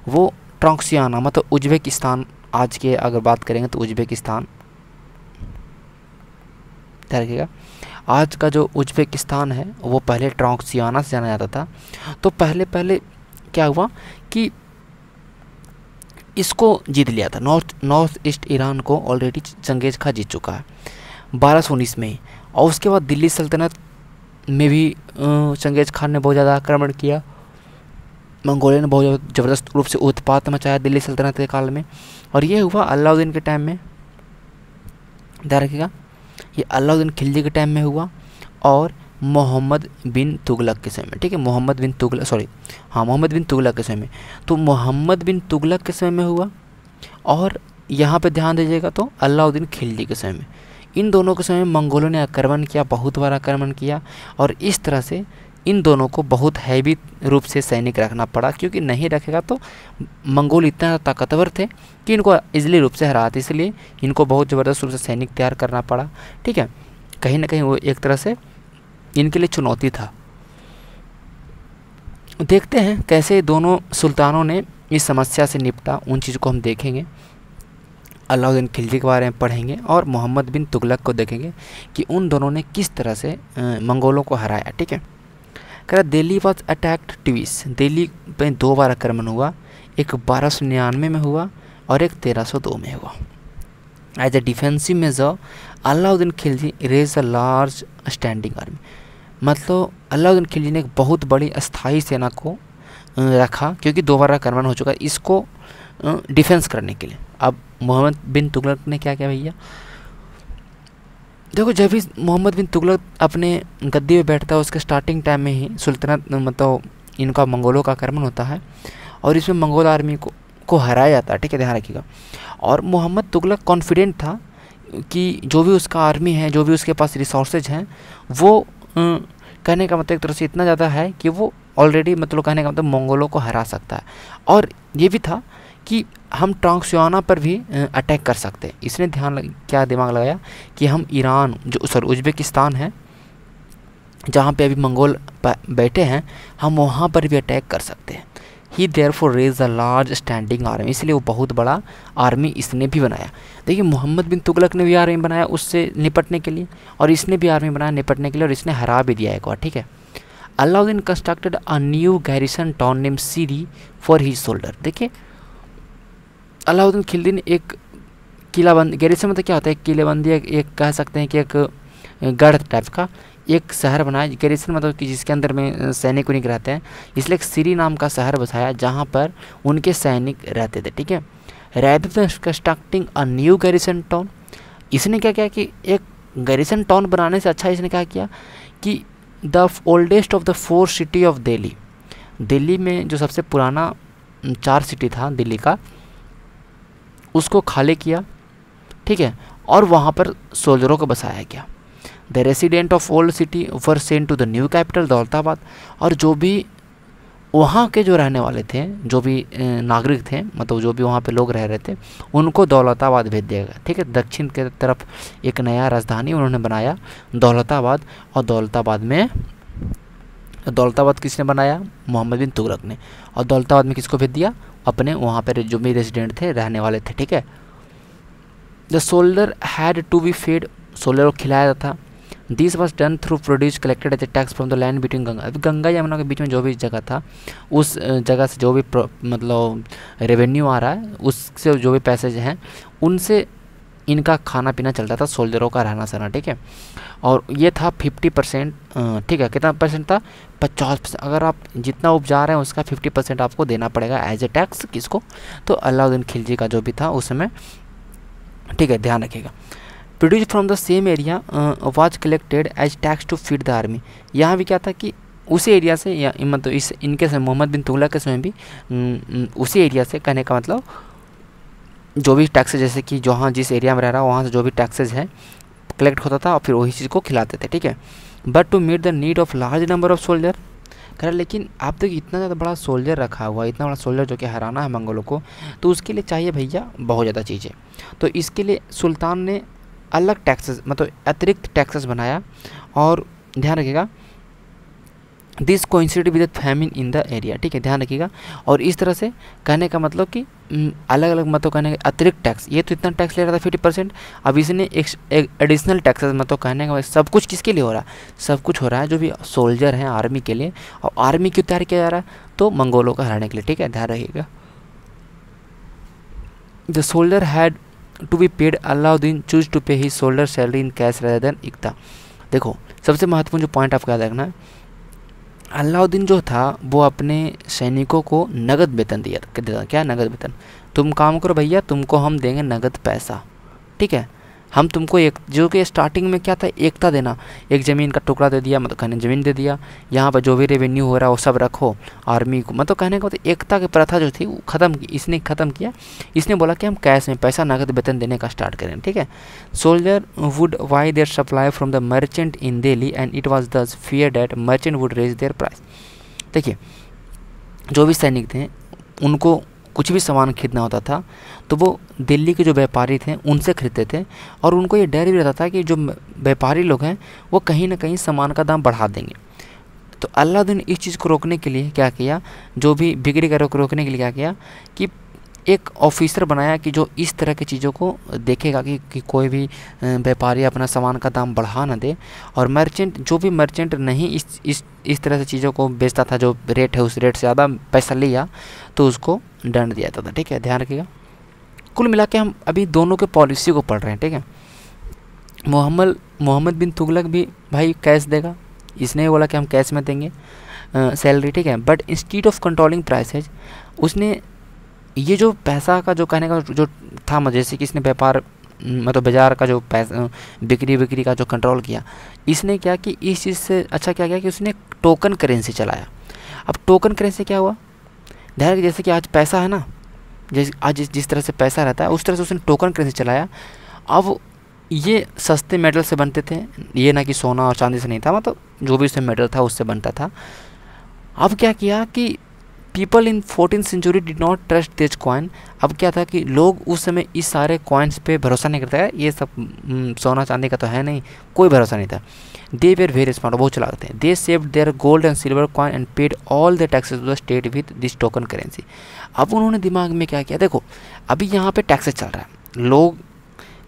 वो ट्रॉक्सियाना मतलब उज्बेकिस्तान, आज के अगर बात करेंगे तो उज्बेकिस्तान। रखिएगा। आज का जो उज्बेकिस्तान है, वो पहले ट्रॉक्सियाना से जाना जाता था। तो पहले पहले क्या हुआ कि इसको जीत लिया था। नॉर्थ नॉर्थ ईस्ट ईरान को ऑलरेडी चंगेज खा जीत चुका है। बारह सौ उन्नीस में। और उसके बाद दिल्ली सल्तनत में भी चंगेज खान ने बहुत ज़्यादा आक्रमण किया। मंगोलिया ने बहुत ज़बरदस्त रूप से उत्पात मचाया दिल्ली सल्तनत के काल में। और ये हुआ अलाउद्दीन के टाइम में। ध्यान रखिएगा, ये अलाउद्दीन खिलजी के टाइम में हुआ। और मोहम्मद बिन तुगलक के समय में, ठीक है? मोहम्मद बिन तुगलक सॉरी हाँ मोहम्मद बिन तुगलक के समय में। तो मोहम्मद बिन तुगलक के समय में हुआ, और यहाँ पे ध्यान दीजिएगा तो अलाउद्दीन खिलजी के समय में। इन दोनों के समय में मंगोलों ने आक्रमण किया, बहुत बार आक्रमण किया, और इस तरह से इन दोनों को बहुत हैवी रूप से सैनिक रखना पड़ा, क्योंकि नहीं रखेगा तो मंगोल इतना ताकतवर थे कि इनको इजली रूप से हराते इसलिए इनको बहुत ज़बरदस्त रूप से सैनिक तैयार करना पड़ा, ठीक है? कहीं ना कहीं वो एक तरह से इनके लिए चुनौती था। देखते हैं कैसे दोनों सुल्तानों ने इस समस्या से निपटा। उन चीज़ों को हम देखेंगे। अलाउद्दीन खिलजी के बारे में पढ़ेंगे और मोहम्मद बिन तुगलक को देखेंगे कि उन दोनों ने किस तरह से मंगोलों को हराया, ठीक है? कह Delhi was attacked twice Delhi में दो बार आक्रमण हुआ। एक बारह सौ निन्यानवे में हुआ और एक तेरह सौ दो में हुआ। As a defensive measure Alauddin Khilji raise a large standing army मतलब अलाउद्दीन खिलजी ने एक बहुत बड़ी अस्थाई सेना को रखा, क्योंकि दोबारा आक्रमण हो चुका है इसको डिफेंस करने के लिए। अब मोहम्मद बिन तुगलक ने क्या किया भैया? देखो, जब भी मोहम्मद बिन तुगलक अपने गद्दी पे बैठता है, उसके स्टार्टिंग टाइम में ही सुल्तनत मतलब इनका मंगोलों का आक्रमण होता है, और इसमें मंगोल आर्मी को को हराया जाता है, ठीक है, ध्यान रखिएगा। और मोहम्मद तुगलक कॉन्फिडेंट था कि जो भी उसका आर्मी है, जो भी उसके पास रिसोर्सेज हैं, वो कहने का मतलब एक तरह से इतना ज़्यादा है कि वो ऑलरेडी मतलब कहने का मतलब मंगोलों को हरा सकता है। और ये भी था कि हम ट्रांक्सियाना पर भी अटैक कर सकते हैं। इसने ध्यान लग, क्या दिमाग लगाया कि हम ईरान जो सॉरी उज्बेकिस्तान है जहाँ पे अभी मंगोल बैठे हैं हम वहाँ पर भी अटैक कर सकते हैं। He therefore raise a large standing army इसलिए वो बहुत बड़ा आर्मी इसने भी बनाया। देखिए मोहम्मद बिन तुगलक ने भी आर्मी बनाया उससे निपटने के लिए और इसने भी आर्मी बनाया निपटने के लिए और इसने हरा भी दिया एक बार ठीक है? Alauddin constructed a new garrison town name Siri for his soldier देखिए अलाउद्दीन खिलजी एक किलाबंद गैरिसन मतलब क्या होता है? किलेबंदी एक, एक कह सकते हैं कि एक गढ़ टाइप का। एक शहर बनाया गैरिसन मतलब कि जिसके अंदर में सैनिक उनिक रहते हैं। इसलिए सीरी नाम का शहर बसाया जहाँ पर उनके सैनिक रहते थे, ठीक है? Rather constructing a new garrison town इसने क्या किया कि एक गैरिसन टाउन बनाने से अच्छा इसने क्या किया कि the oldest of the four city of Delhi Delhi में जो सबसे पुराना चार सिटी था दिल्ली का, उसको खाली किया, ठीक है? और वहाँ पर सोल्जरों को बसाया गया। The resident of old city were sent to the new capital Daulatabad और जो भी वहाँ के जो रहने वाले थे, जो भी नागरिक थे मतलब जो भी वहाँ पे लोग रह रहे थे, उनको दौलताबाद भेज दिया गया। ठीक है? दक्षिण के तरफ़ एक नया राजधानी उन्होंने बनाया, दौलताबाद। और दौलताबाद में, दौलताबाद किसने बनाया? मोहम्मद बिन तुगलक ने। और दौलताबाद में किसको भेज दिया? अपने वहाँ पर जो भी रेजिडेंट थे, रहने वाले थे। ठीक है? The soldier had to be fed solar को खिलाया था। This was done through produce collected as a tax from the land between Ganga अभी गंगा यमुना के बीच में जो भी जगह था, उस जगह से जो भी मतलब रेवेन्यू आ रहा है, उससे जो भी पैसेज हैं, उनसे इनका खाना पीना चलता था सोल्जरों का रहना सहना, ठीक है? और ये था फिफ्टी परसेंट ठीक है, कितना परसेंट था? पचास परसेंट अगर आप जितना उपजा रहे हैं, उसका फिफ्टी परसेंट आपको देना पड़ेगा एज ए टैक्स किसको? तो अलाउद्दीन खिलजी का जो भी था, उस समय, ठीक है, ध्यान रखिएगा। Produce from the same area was collected as tax to feed the army यहाँ भी क्या था कि उसी एरिया से या मतलब इस, इनके समय मोहम्मद बिन तुगलक के समय भी उसी एरिया से कहने का मतलब जो भी टैक्सेज जैसे कि जहाँ जिस एरिया में रह रहा, वहाँ से जो भी टैक्सेज है कलेक्ट होता था और फिर वही चीज़ को खिलाते थे, ठीक है? But to meet the need of large number of soldier कह लेकिन आप तक इतना ज़्यादा बड़ा सोल्जर रखा हुआ है इतना बड़ा सोल्जर जो कि हराना है मंगोलों को तो उसके लिए चाहिए भैया बहुत ज़्यादा चीज़ें। तो इसके लिए सुल्तान ने अलग टैक्सेस मतलब अतिरिक्त टैक्सेस बनाया। और ध्यान रखिएगा this coincide with famine in the area ठीक है? ध्यान रखिएगा। और इस तरह से कहने का मतलब कि अलग अलग मतलब कहने का अतिरिक्त टैक्स ये तो इतना टैक्स ले रहा था फिफ्टी परसेंट अब इसने एक एडिशनल टैक्सेस मतलब कहने का सब कुछ किसके लिए हो रहा? है सब कुछ हो रहा है जो भी सोल्जर हैं आर्मी के लिए। और आर्मी क्यों तैयार किया जा रहा है? तो मंगोलों को हराने के लिए, ठीक है? ध्यान रखिएगा। The soldier had to be paid Alauddin choose to pay his soldier salary in cash rather than iqta देखो, सबसे महत्वपूर्ण जो पॉइंट आपको याद रखना है अलाउद्दीन जो था, वो अपने सैनिकों को नगद वेतन दिया क्या नगद वेतन? तुम काम करो भैया, तुमको हम देंगे नगद पैसा। ठीक है? हम तुमको एक, जो कि स्टार्टिंग में क्या था? एकता देना। एक ज़मीन का टुकड़ा दे दिया मतलब कहने ज़मीन दे दिया। यहाँ पर जो भी रेवेन्यू हो रहा है, वो सब रखो। आर्मी को मतलब कहने का मतलब एकता की प्रथा जो थी, वो ख़त्म की, इसने ख़त्म किया। इसने बोला कि हम कैश में पैसा, नगद वेतन देने का स्टार्ट करें, ठीक है? Soldier would buy their supply from the merchant in Delhi and it was thus fear that merchant would raise their price देखिए, जो भी सैनिक थे, उनको कुछ भी सामान खरीदना होता था तो वो दिल्ली के जो व्यापारी थे, उनसे खरीदते थे और उनको ये डर भी रहता था कि जो व्यापारी लोग हैं, वो कहीं ना कहीं सामान का दाम बढ़ा देंगे। तो अल्लाह इस चीज़ को रोकने के लिए क्या किया, जो भी बिक्री का रोकने के लिए क्या किया कि एक ऑफिसर बनाया कि जो इस तरह की चीज़ों को देखेगा कि, कि कोई भी व्यापारी अपना सामान का दाम बढ़ा ना दे। और मर्चेंट जो भी मर्चेंट नहीं इस इस इस तरह से चीज़ों को बेचता था जो रेट है उस रेट से ज़्यादा पैसा लिया तो उसको दंड दिया जाता था। ठीक है? ध्यान रखिएगा। कुल मिला के हम अभी दोनों के पॉलिसी को पढ़ रहे हैं। ठीक है? मोहम्मद मोहम्मद बिन तुगलक भी भाई कैश देगा। इसने बोला कि हम कैश में देंगे सैलरी ठीक है? But instead of controlling prices उसने ये जो पैसा का जो कहने का जो था जैसे कि इसने व्यापार मतलब बाज़ार का जो पैसा बिक्री बिक्री का जो कंट्रोल किया, इसने क्या कि इस चीज़ से अच्छा क्या किया कि उसने टोकन करेंसी चलाया। अब टोकन करेंसी क्या हुआ? धैर्य जैसे कि आज पैसा है ना, जैसे आज जिस तरह से पैसा रहता है, उस तरह से उसने टोकन करेंसी चलाया। अब ये सस्ते मेटल से बनते थे, ये ना कि सोना और चांदी से नहीं था मतलब जो भी उससे मेटल था, उससे बनता था। अब क्या किया कि people in fourteen century did not trust this coin अब क्या था कि लोग उस समय इस सारे कॉइन्स पे भरोसा नहीं करते ये सब हम्म, सोना चांदी का तो है नहीं। कोई भरोसा नहीं था। दे वेर वेरी स्मार्ट बहुत चला हैं। They save their gold and silver coin and paid all the taxes to the state with this token currency अब उन्होंने दिमाग में क्या किया? देखो अभी यहाँ पे टैक्सेस चल रहा है। लोग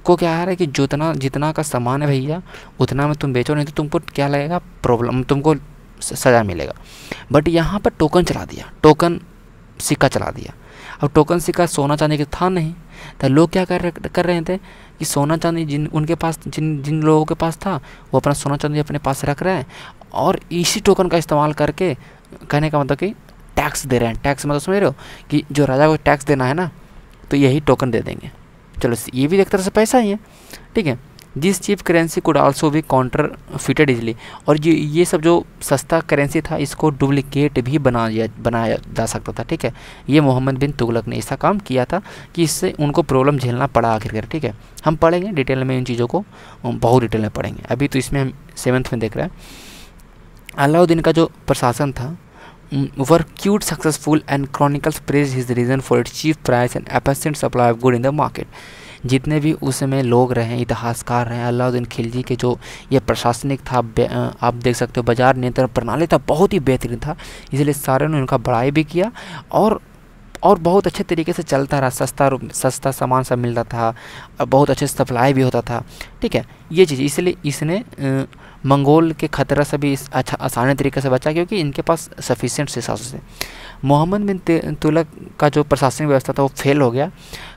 को क्या रहा है कि जितना जितना का सामान है भैया उतना में तुम बेचो नहीं तो तुमको क्या लगेगा? प्रॉब्लम तुमको सज़ा मिलेगा। बट यहाँ पर टोकन चला दिया। टोकन सिक्का चला दिया। अब टोकन सिक्का सोना चांदी का था नहीं। तो लोग क्या कर कर रहे थे कि सोना चांदी जिन, उनके पास, जिन जिन लोगों के पास था, वो अपना सोना चांदी अपने पास रख रहे हैं और इसी टोकन का इस्तेमाल करके कहने का मतलब कि टैक्स दे रहे हैं। टैक्स मतलब समझ रहे हो कि जो राजा को टैक्स देना है ना तो यही टोकन दे देंगे। चलो, ये भी एक तरह से पैसा ही है। ठीक है? This cheap currency could also भी काउंटर फिटेड इजली और ये ये सब जो सस्ता करेंसी था, इसको डुप्लिकेट भी बनाया बनाया जा सकता था, ठीक है? ये मोहम्मद बिन तुगलक ने ऐसा काम किया था कि इससे उनको प्रॉब्लम झेलना पड़ा आखिर ठीक है? हम पढ़ेंगे डिटेल में इन चीज़ों को बहुत डिटेल में पढ़ेंगे। अभी तो इसमें हम सेवन्थ में देख रहे हैं। अलाउद्दीन का जो प्रशासन था were quite successful and chronicles praise his region for it cheap prices and efficient supply of good in the market जितने भी उस समय लोग रहे, इतिहासकार रहे अलाउद्दीन खिलजी के जो ये प्रशासनिक था आप देख सकते हो, बाज़ार नियंत्रण प्रणाली था, बहुत ही बेहतरीन था। इसलिए सारे ने उनका बड़ाई भी किया और और बहुत अच्छे तरीके से चलता रहा, सस्ता सस्ता सामान सब मिलता था और बहुत अच्छे सप्लाई भी होता था। ठीक है, ये चीज़, इसलिए इसने मंगोल के खतरा से भी अच्छा आसानी तरीके से बचा क्योंकि इनके पास सफिशियंट रिसोर्स थे। मोहम्मद बिन तुलक का जो प्रशासनिक व्यवस्था था, वो फेल हो गया।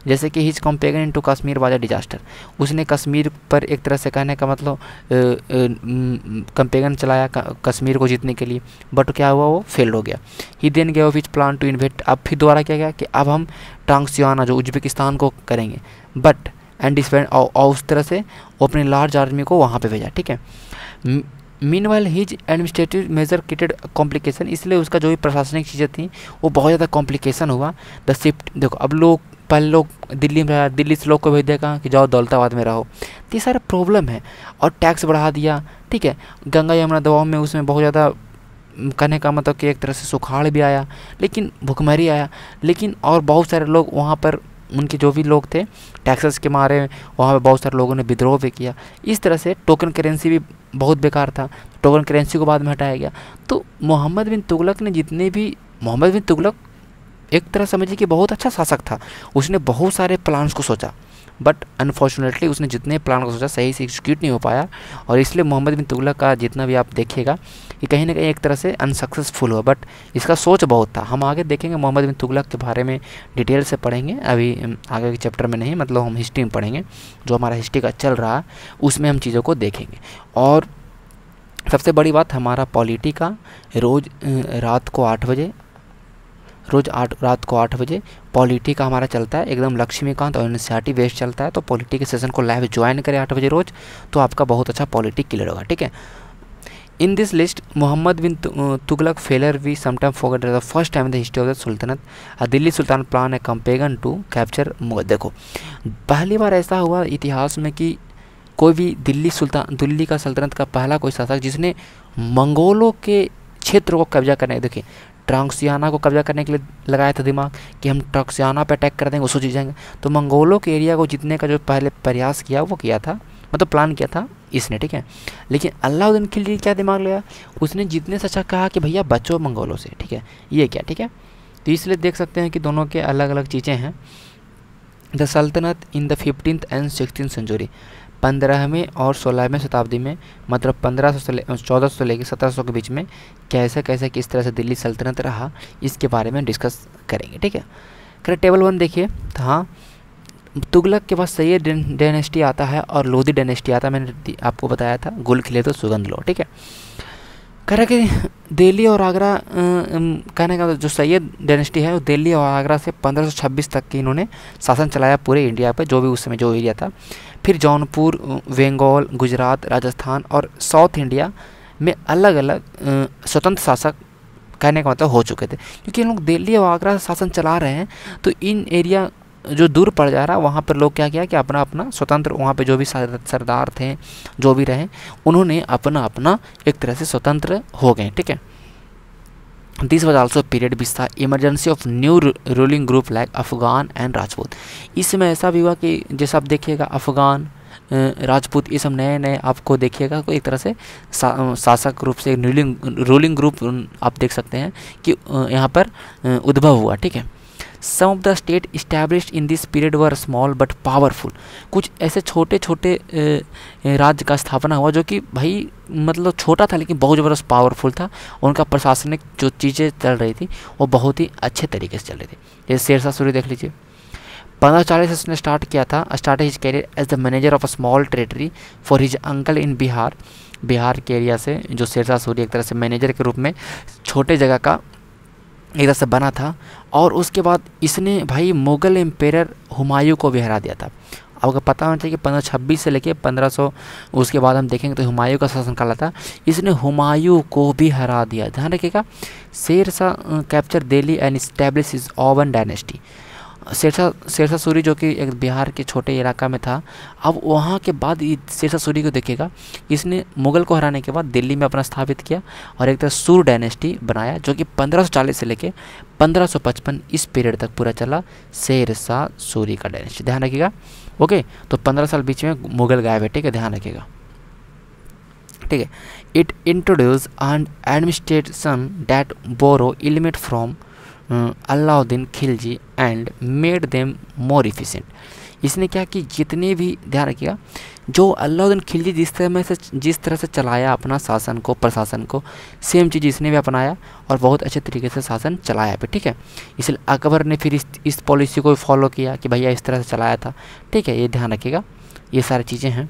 जैसे कि हिज कॉम्पेगन इनटू कश्मीर वाजा डिजास्टर उसने कश्मीर पर एक तरह से कहने का मतलब कंपेगन चलाया कश्मीर को जीतने के लिए। बट क्या हुआ? वो फेल हो गया। ही देन गया विच प्लान टू इन्वेट अब फिर दोबारा क्या गया कि अब हम टांगसियाना जो उज्बेकिस्तान को करेंगे। बट एंड डिस्पेंड और उस तरह से वो अपने लार्ज आर्मी को वहाँ पे भेजा, ठीक है? Meanwhile his administrative measure created complication इसलिए उसका जो भी प्रशासनिक चीज़ें थी, वो बहुत ज़्यादा कॉम्प्लिकेशन हुआ। द शिफ्ट देखो, अब लोग, पहले लोग दिल्ली में दिल्ली से लोग को भेज देगा कि जाओ दौलताबाद में रहो। तो ये सारा प्रॉब्लम है और टैक्स बढ़ा दिया, ठीक है। गंगा यमुना दबाव में उसमें बहुत ज़्यादा कहने का मतलब कि एक तरह से सुखाड़ भी आया, लेकिन भुखमरी आया। लेकिन और बहुत सारे लोग वहाँ पर, उनके जो भी लोग थे टैक्सेस के मारे, वहाँ पर बहुत सारे लोगों ने विद्रोह भी किया। इस तरह से टोकन करेंसी भी बहुत बेकार था। टोकन करेंसी को बाद में हटाया गया। तो मोहम्मद बिन तुगलक ने जितने भी, मोहम्मद बिन तुगलक एक तरह समझिए कि बहुत अच्छा शासक था। उसने बहुत सारे प्लान्स को सोचा। बट अनफॉर्चुनेटली उसने जितने प्लान को सोचा, सही से एग्जीक्यूट नहीं हो पाया। और इसलिए मोहम्मद बिन तुगलक का जितना भी आप देखिएगा कि कहीं ना कहीं एक तरह से अनसक्सेसफुल हुआ। बट इसका सोच बहुत था। हम आगे देखेंगे मोहम्मद बिन तुगलक के बारे में डिटेल से पढ़ेंगे। अभी आगे के चैप्टर में नहीं मतलब हम हिस्ट्री में पढ़ेंगे। जो हमारा हिस्ट्री का चल रहा है उसमें हम चीज़ों को देखेंगे। और सबसे बड़ी बात, हमारा पॉलिटी का रोज़ रात को आठ बजे रोज़ आठ, रात को आठ बजे पॉलिटी का हमारा चलता है, एकदम लक्ष्मीकांत और एन बेस्ड चलता है तो पॉलिटी के सेशन को लाइव ज्वाइन करें आठ बजे रोज़ तो आपका बहुत अच्छा पॉलिटी क्लियर होगा, ठीक है? In this list, Mohammad bin Tughlaq failure we sometime forgot the first time the history of the sultanate Delhi sultan plan है कंपेगन टू कैप्चर मुगल देखो, पहली बार ऐसा हुआ इतिहास में कि कोई भी दिल्ली सुल्तान, दिल्ली का सल्तनत का पहला कोई शासक जिसने मंगोलों के क्षेत्र को कब्जा करने, देखिए ट्रांक्सियाना को कब्जा करने के लिए लगाया था दिमाग कि हम ट्रांक्सियाना पर अटैक कर देंगे उसको जीत जाएँगे तो मंगोलों के एरिया को जीतने का जो पहले प्रयास किया, वो किया था। मतलब प्लान किया था इसने, ठीक है? लेकिन अलाउद्दीन खिलजी क्या दिमाग लगाया? उसने जितने से अच्छा कहा कि भैया बचो मंगोलों से, ठीक है? ये क्या, ठीक है? तो इसलिए देख सकते हैं कि दोनों के अलग अलग चीज़ें हैं। The sultanate in the fifteen and sixteen century. पंद्रहवीं और सोलहवीं शताब्दी में मतलब पंद्रह सौ से चौदह सौ लेकर सत्रह सौ के बीच में, कैसे कैसे, किस तरह से दिल्ली सल्तनत रहा, इसके बारे में डिस्कस करेंगे, ठीक है? कर टेबल वन देखिए तो हाँ तुगलक के पास सैयद डेनेस्टी आता है और लोधी डेनेस्टी आता है, मैंने आपको बताया था, गुल खिले तो सुगंध लो, ठीक है? कह रहा कि दिल्ली और आगरा कहने का जो सैयद डायनेस्टी है, वो दिल्ली और आगरा से 1526 तक की इन्होंने शासन चलाया पूरे इंडिया पर जो भी उस समय जो एरिया था। फिर जौनपुर बंगाल गुजरात, राजस्थान और साउथ इंडिया में अलग अलग स्वतंत्र शासक कहने का मतलब हो चुके थे। क्योंकि लोग दिल्ली और आगरा शासन चला रहे हैं तो इन एरिया जो दूर पड़ जा रहा, वहाँ पर लोग क्या किया कि अपना अपना स्वतंत्र वहाँ पे जो भी सरदार थे, जो भी रहे, उन्होंने अपना अपना एक तरह से स्वतंत्र हो गए, ठीक है? This was also period this था emergency of new ruling group like Afghan and Rajput इस समय ऐसा भी हुआ कि जैसे आप देखिएगा अफगान राजपूत ये सब नए नए आपको देखिएगा, कोई एक तरह से शासक रूप से रूलिंग रूलिंग ग्रुप आप देख सकते हैं कि यहाँ पर उद्भव हुआ, ठीक है? Some of the state establish in this period were small but powerful कुछ ऐसे छोटे छोटे राज्य का स्थापना हुआ जो कि भाई मतलब छोटा था लेकिन बहुत ज़बरदस्त पावरफुल था। उनका प्रशासनिक जो चीज़ें चल रही थी, वो बहुत ही अच्छे तरीके से चल रही थी। जैसे शेरशाह सूरी देख लीजिए। पंद्रह चालीस उसने स्टार्ट किया था। Start his career as the manager of a small territory for his uncle in Bihar Bihar के एरिया से, जो शेरशाह सूरी एक तरह से मैनेजर के रूप में छोटे जगह का एक तरह से बना था और उसके बाद इसने भाई मुग़ल एम्पेयर हुमायूं को भी हरा दिया था। अगर पता होना चाहिए कि पंद्रह छब्बीस से लेके पंद्रह सौ, उसके बाद हम देखेंगे तो हुमायूं का शासन काला था। इसने हुमायूं को भी हरा दिया। ध्यान रखिएगा, Sher Shah capture Delhi and establish is oven dynasty Shershah Shershah Suri जो कि एक बिहार के छोटे इलाका में था, अब वहाँ के बाद शेरशाह सूरी को देखेगा इसने मुग़ल को हराने के बाद दिल्ली में अपना स्थापित किया और एक तरह सूर डायनेस्टी बनाया, जो कि 1540 से लेके 1555 इस पीरियड तक पूरा चला शेरशाह सूरी का डायनेस्टी। ध्यान रखिएगा। ओके तो 15 साल बीच में मुग़ल गायब है, ठीक है? ध्यान रखिएगा। ठीक है। It introduce and administration that borrow element from Alauddin Khilji and made them more efficient इसने क्या कि जितने भी, ध्यान रखिएगा, जो अलाउद्दीन खिलजी जिस तरह से, जिस तरह से चलाया अपना शासन को, प्रशासन को सेम चीज़ इसने भी अपनाया और बहुत अच्छे तरीके से शासन चलाया भी, ठीक है? इसलिए अकबर ने फिर इस इस पॉलिसी को फॉलो किया कि भैया इस तरह से चलाया था, ठीक है? ये ध्यान रखिएगा, ये सारी चीज़ें हैं।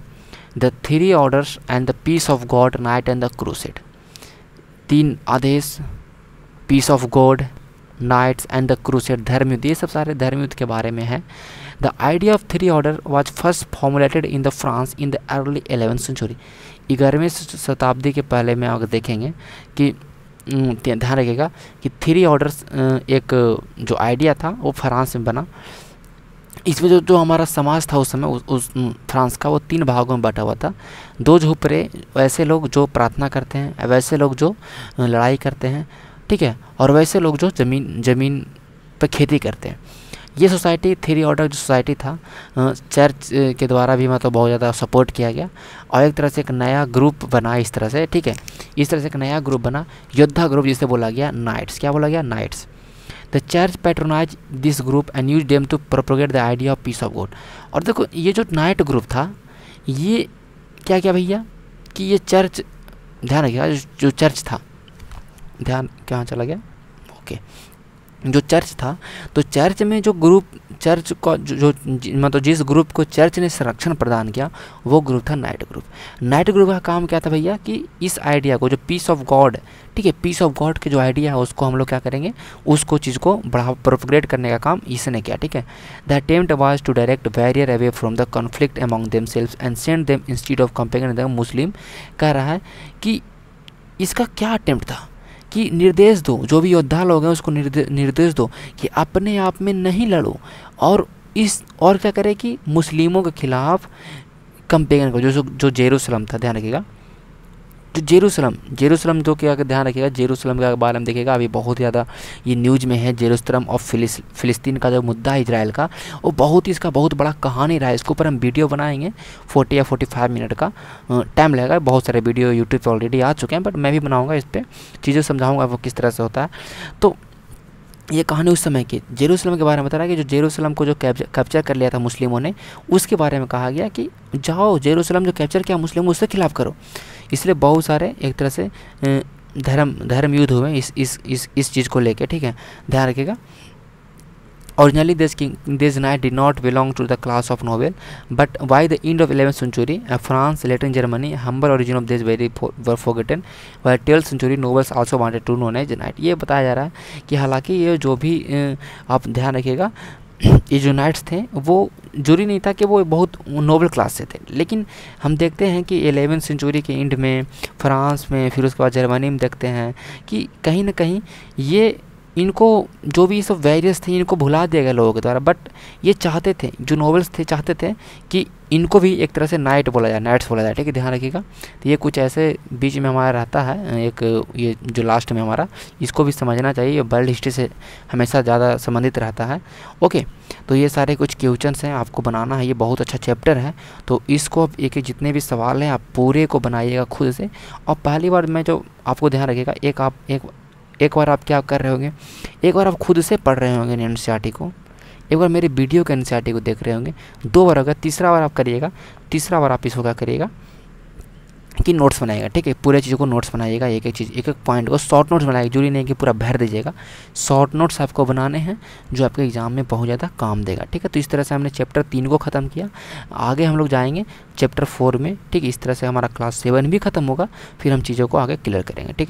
The three orders and the peace of God knight and the crusade तीन आदेश peace of God knights and the crusade धर्मयुद्ध ये सब सारे धर्मयुद्ध के बारे में है। The idea of three order was first formulated in the France in the early eleven century. ग्यारहवीं शताब्दी के पहले में अगर देखेंगे कि ध्यान रखिएगा कि थ्री ऑर्डर्स एक जो आइडिया था वो फ्रांस में बना। इसमें जो जो हमारा समाज था उस समय उस, उस फ्रांस का वो तीन भागों में बटा हुआ था। दो झोपड़े वैसे लोग जो प्रार्थना करते हैं वैसे लोग जो लड़ाई करते हैं ठीक है? और वैसे लोग जो ज़मीन ज़मीन पर खेती करते हैं। ये सोसाइटी, थ्री ऑर्डर जो सोसाइटी था चर्च के द्वारा भी मतलब बहुत ज़्यादा सपोर्ट किया गया। और एक तरह से एक नया ग्रुप बना इस तरह से, ठीक है? इस तरह से एक नया ग्रुप बना, योद्धा ग्रुप जिसे बोला गया, नाइट्स। क्या बोला गया? Knights. The church patronize this group and use them to propagate the idea of peace of God और देखो, ये जो नाइट ग्रुप था, ये क्या क्या भैया? कि ये चर्च ध्यान रखिएगा, जो चर्च था ध्यान कहाँ चला गया? ओके। जो चर्च था तो चर्च में जो ग्रुप चर्च का जो, जो मतलब जिस ग्रुप को चर्च ने संरक्षण प्रदान किया वो ग्रुप था नाइट ग्रुप। नाइट ग्रुप का काम क्या था भैया कि इस आइडिया को जो पीस ऑफ़ गॉड ठीक है पीस ऑफ़ गॉड के जो आइडिया है उसको हम लोग क्या करेंगे उसको चीज़ को बढ़ा प्रोपग्रेट करने का काम इसने किया ठीक है। The attempt was to direct barrier away from the conflict among them self and send them instead of compare the Muslim कह रहा है कि इसका क्या अटेम्प्ट था? कि निर्देश दो। जो भी योद्धा लोग हैं उसको निर्दे, निर्देश दो कि अपने आप में नहीं लड़ो और इस और क्या करें कि मुस्लिमों के खिलाफ कंपेगन करो जो जो जेरूसलम था ध्यान रखिएगा। जो जेरूसलम जेरूसलम जो कि अगर ध्यान रखिएगा, जेरूसलम के बारे में देखिएगा, अभी बहुत ज़्यादा ये न्यूज़ में है, जेरूसलम और फिलिस, फिलिस्तीन का जो मुद्दा है इसराइल का, वो बहुत ही इसका बहुत बड़ा कहानी रहा है। इसके ऊपर हम वीडियो बनाएँगे, फोर्टी या फोर्टी फाइव मिनट का टाइम लगेगा, बहुत सारे वीडियो यूट्यूब पर ऑलरेडी आ चुके हैं, बट मैं भी बनाऊँगा इस पर चीज़ें समझाऊँगा वो किस तरह से होता है। तो ये कहानी उस समय की, जेरूसलम के बारे में बता रहा है कि जो जेरूसलम को जो कैप्चर कर लिया था मुस्लिमों ने, उसके बारे में कहा गया कि जाओ जेरूसलम जो कैप्चर किया मुस्लिम उसके खिलाफ करो। इसलिए बहुत सारे एक तरह से धर्म धर्म युद्ध हुए इस इस इस इस चीज़ को लेके, ठीक है? ध्यान रखिएगा। Originally this king this knight did not belong to the class of noble but by the end of eleven century France Latin Germany humble origin of this very were forgotten by twelfth century nobles also wanted to know knight ये बताया जा रहा है कि हालाँकि ये जो भी आप ध्यान रखिएगा ये जो नाइट्स थे, वो ज़रूरी नहीं था कि वो बहुत नोबल क्लास से थे। लेकिन हम देखते हैं कि एलेवन सेंचुरी के इंड में फ्रांस में, फिर उसके बाद जर्मनी में देखते हैं कि कहीं ना कहीं ये इनको जो भी सब वेरियस थे, इनको भुला दिया गया लोगों के द्वारा। बट ये चाहते थे, जो नॉवेल्स थे, चाहते थे कि इनको भी एक तरह से नाइट बोला जाए नाइट्स बोला जाए, ठीक है? ध्यान रखिएगा। तो ये कुछ ऐसे बीच में हमारा रहता है, एक ये जो लास्ट में हमारा, इसको भी समझना चाहिए। ये वर्ल्ड हिस्ट्री से हमेशा ज़्यादा संबंधित रहता है। ओके तो ये सारे कुछ क्वेश्चन हैं, आपको बनाना है। ये बहुत अच्छा चैप्टर है। तो इसको अब एक जितने भी सवाल हैं, आप पूरे को बनाइएगा खुद से। और पहली बार मैं जो आपको ध्यान रखिएगा, एक आप, एक एक बार आप क्या कर रहे होंगे, एक बार आप खुद से पढ़ रहे होंगे एन को, एक बार मेरे वीडियो के एन को देख रहे होंगे, दो बार अगर तीसरा बार आप करिएगा, तीसरा बार आप इसको क्या करिएगा कि नोट्स बनाएगा ठीक है, पूरे चीज़ों को नोट्स बनाइएगा, एक एक चीज़, एक एक पॉइंट को शॉर्ट नोट्स बनाएगा ज़रूरी नहीं कि पूरा भर दीजिएगा शॉर्ट नोट्स आपको बनाने हैं, जो आपके एग्ज़ाम में बहुत ज़्यादा काम देगा, ठीक है तो इस तरह से हमने चैप्टर तीन को ख़त्म किया, आगे हम लोग जाएँगे चैप्टर फोर में, ठीक है, इस तरह से हमारा क्लास सेवन भी ख़त्म होगा, फिर हम चीज़ों को आगे क्लियर करेंगे, ठीक है।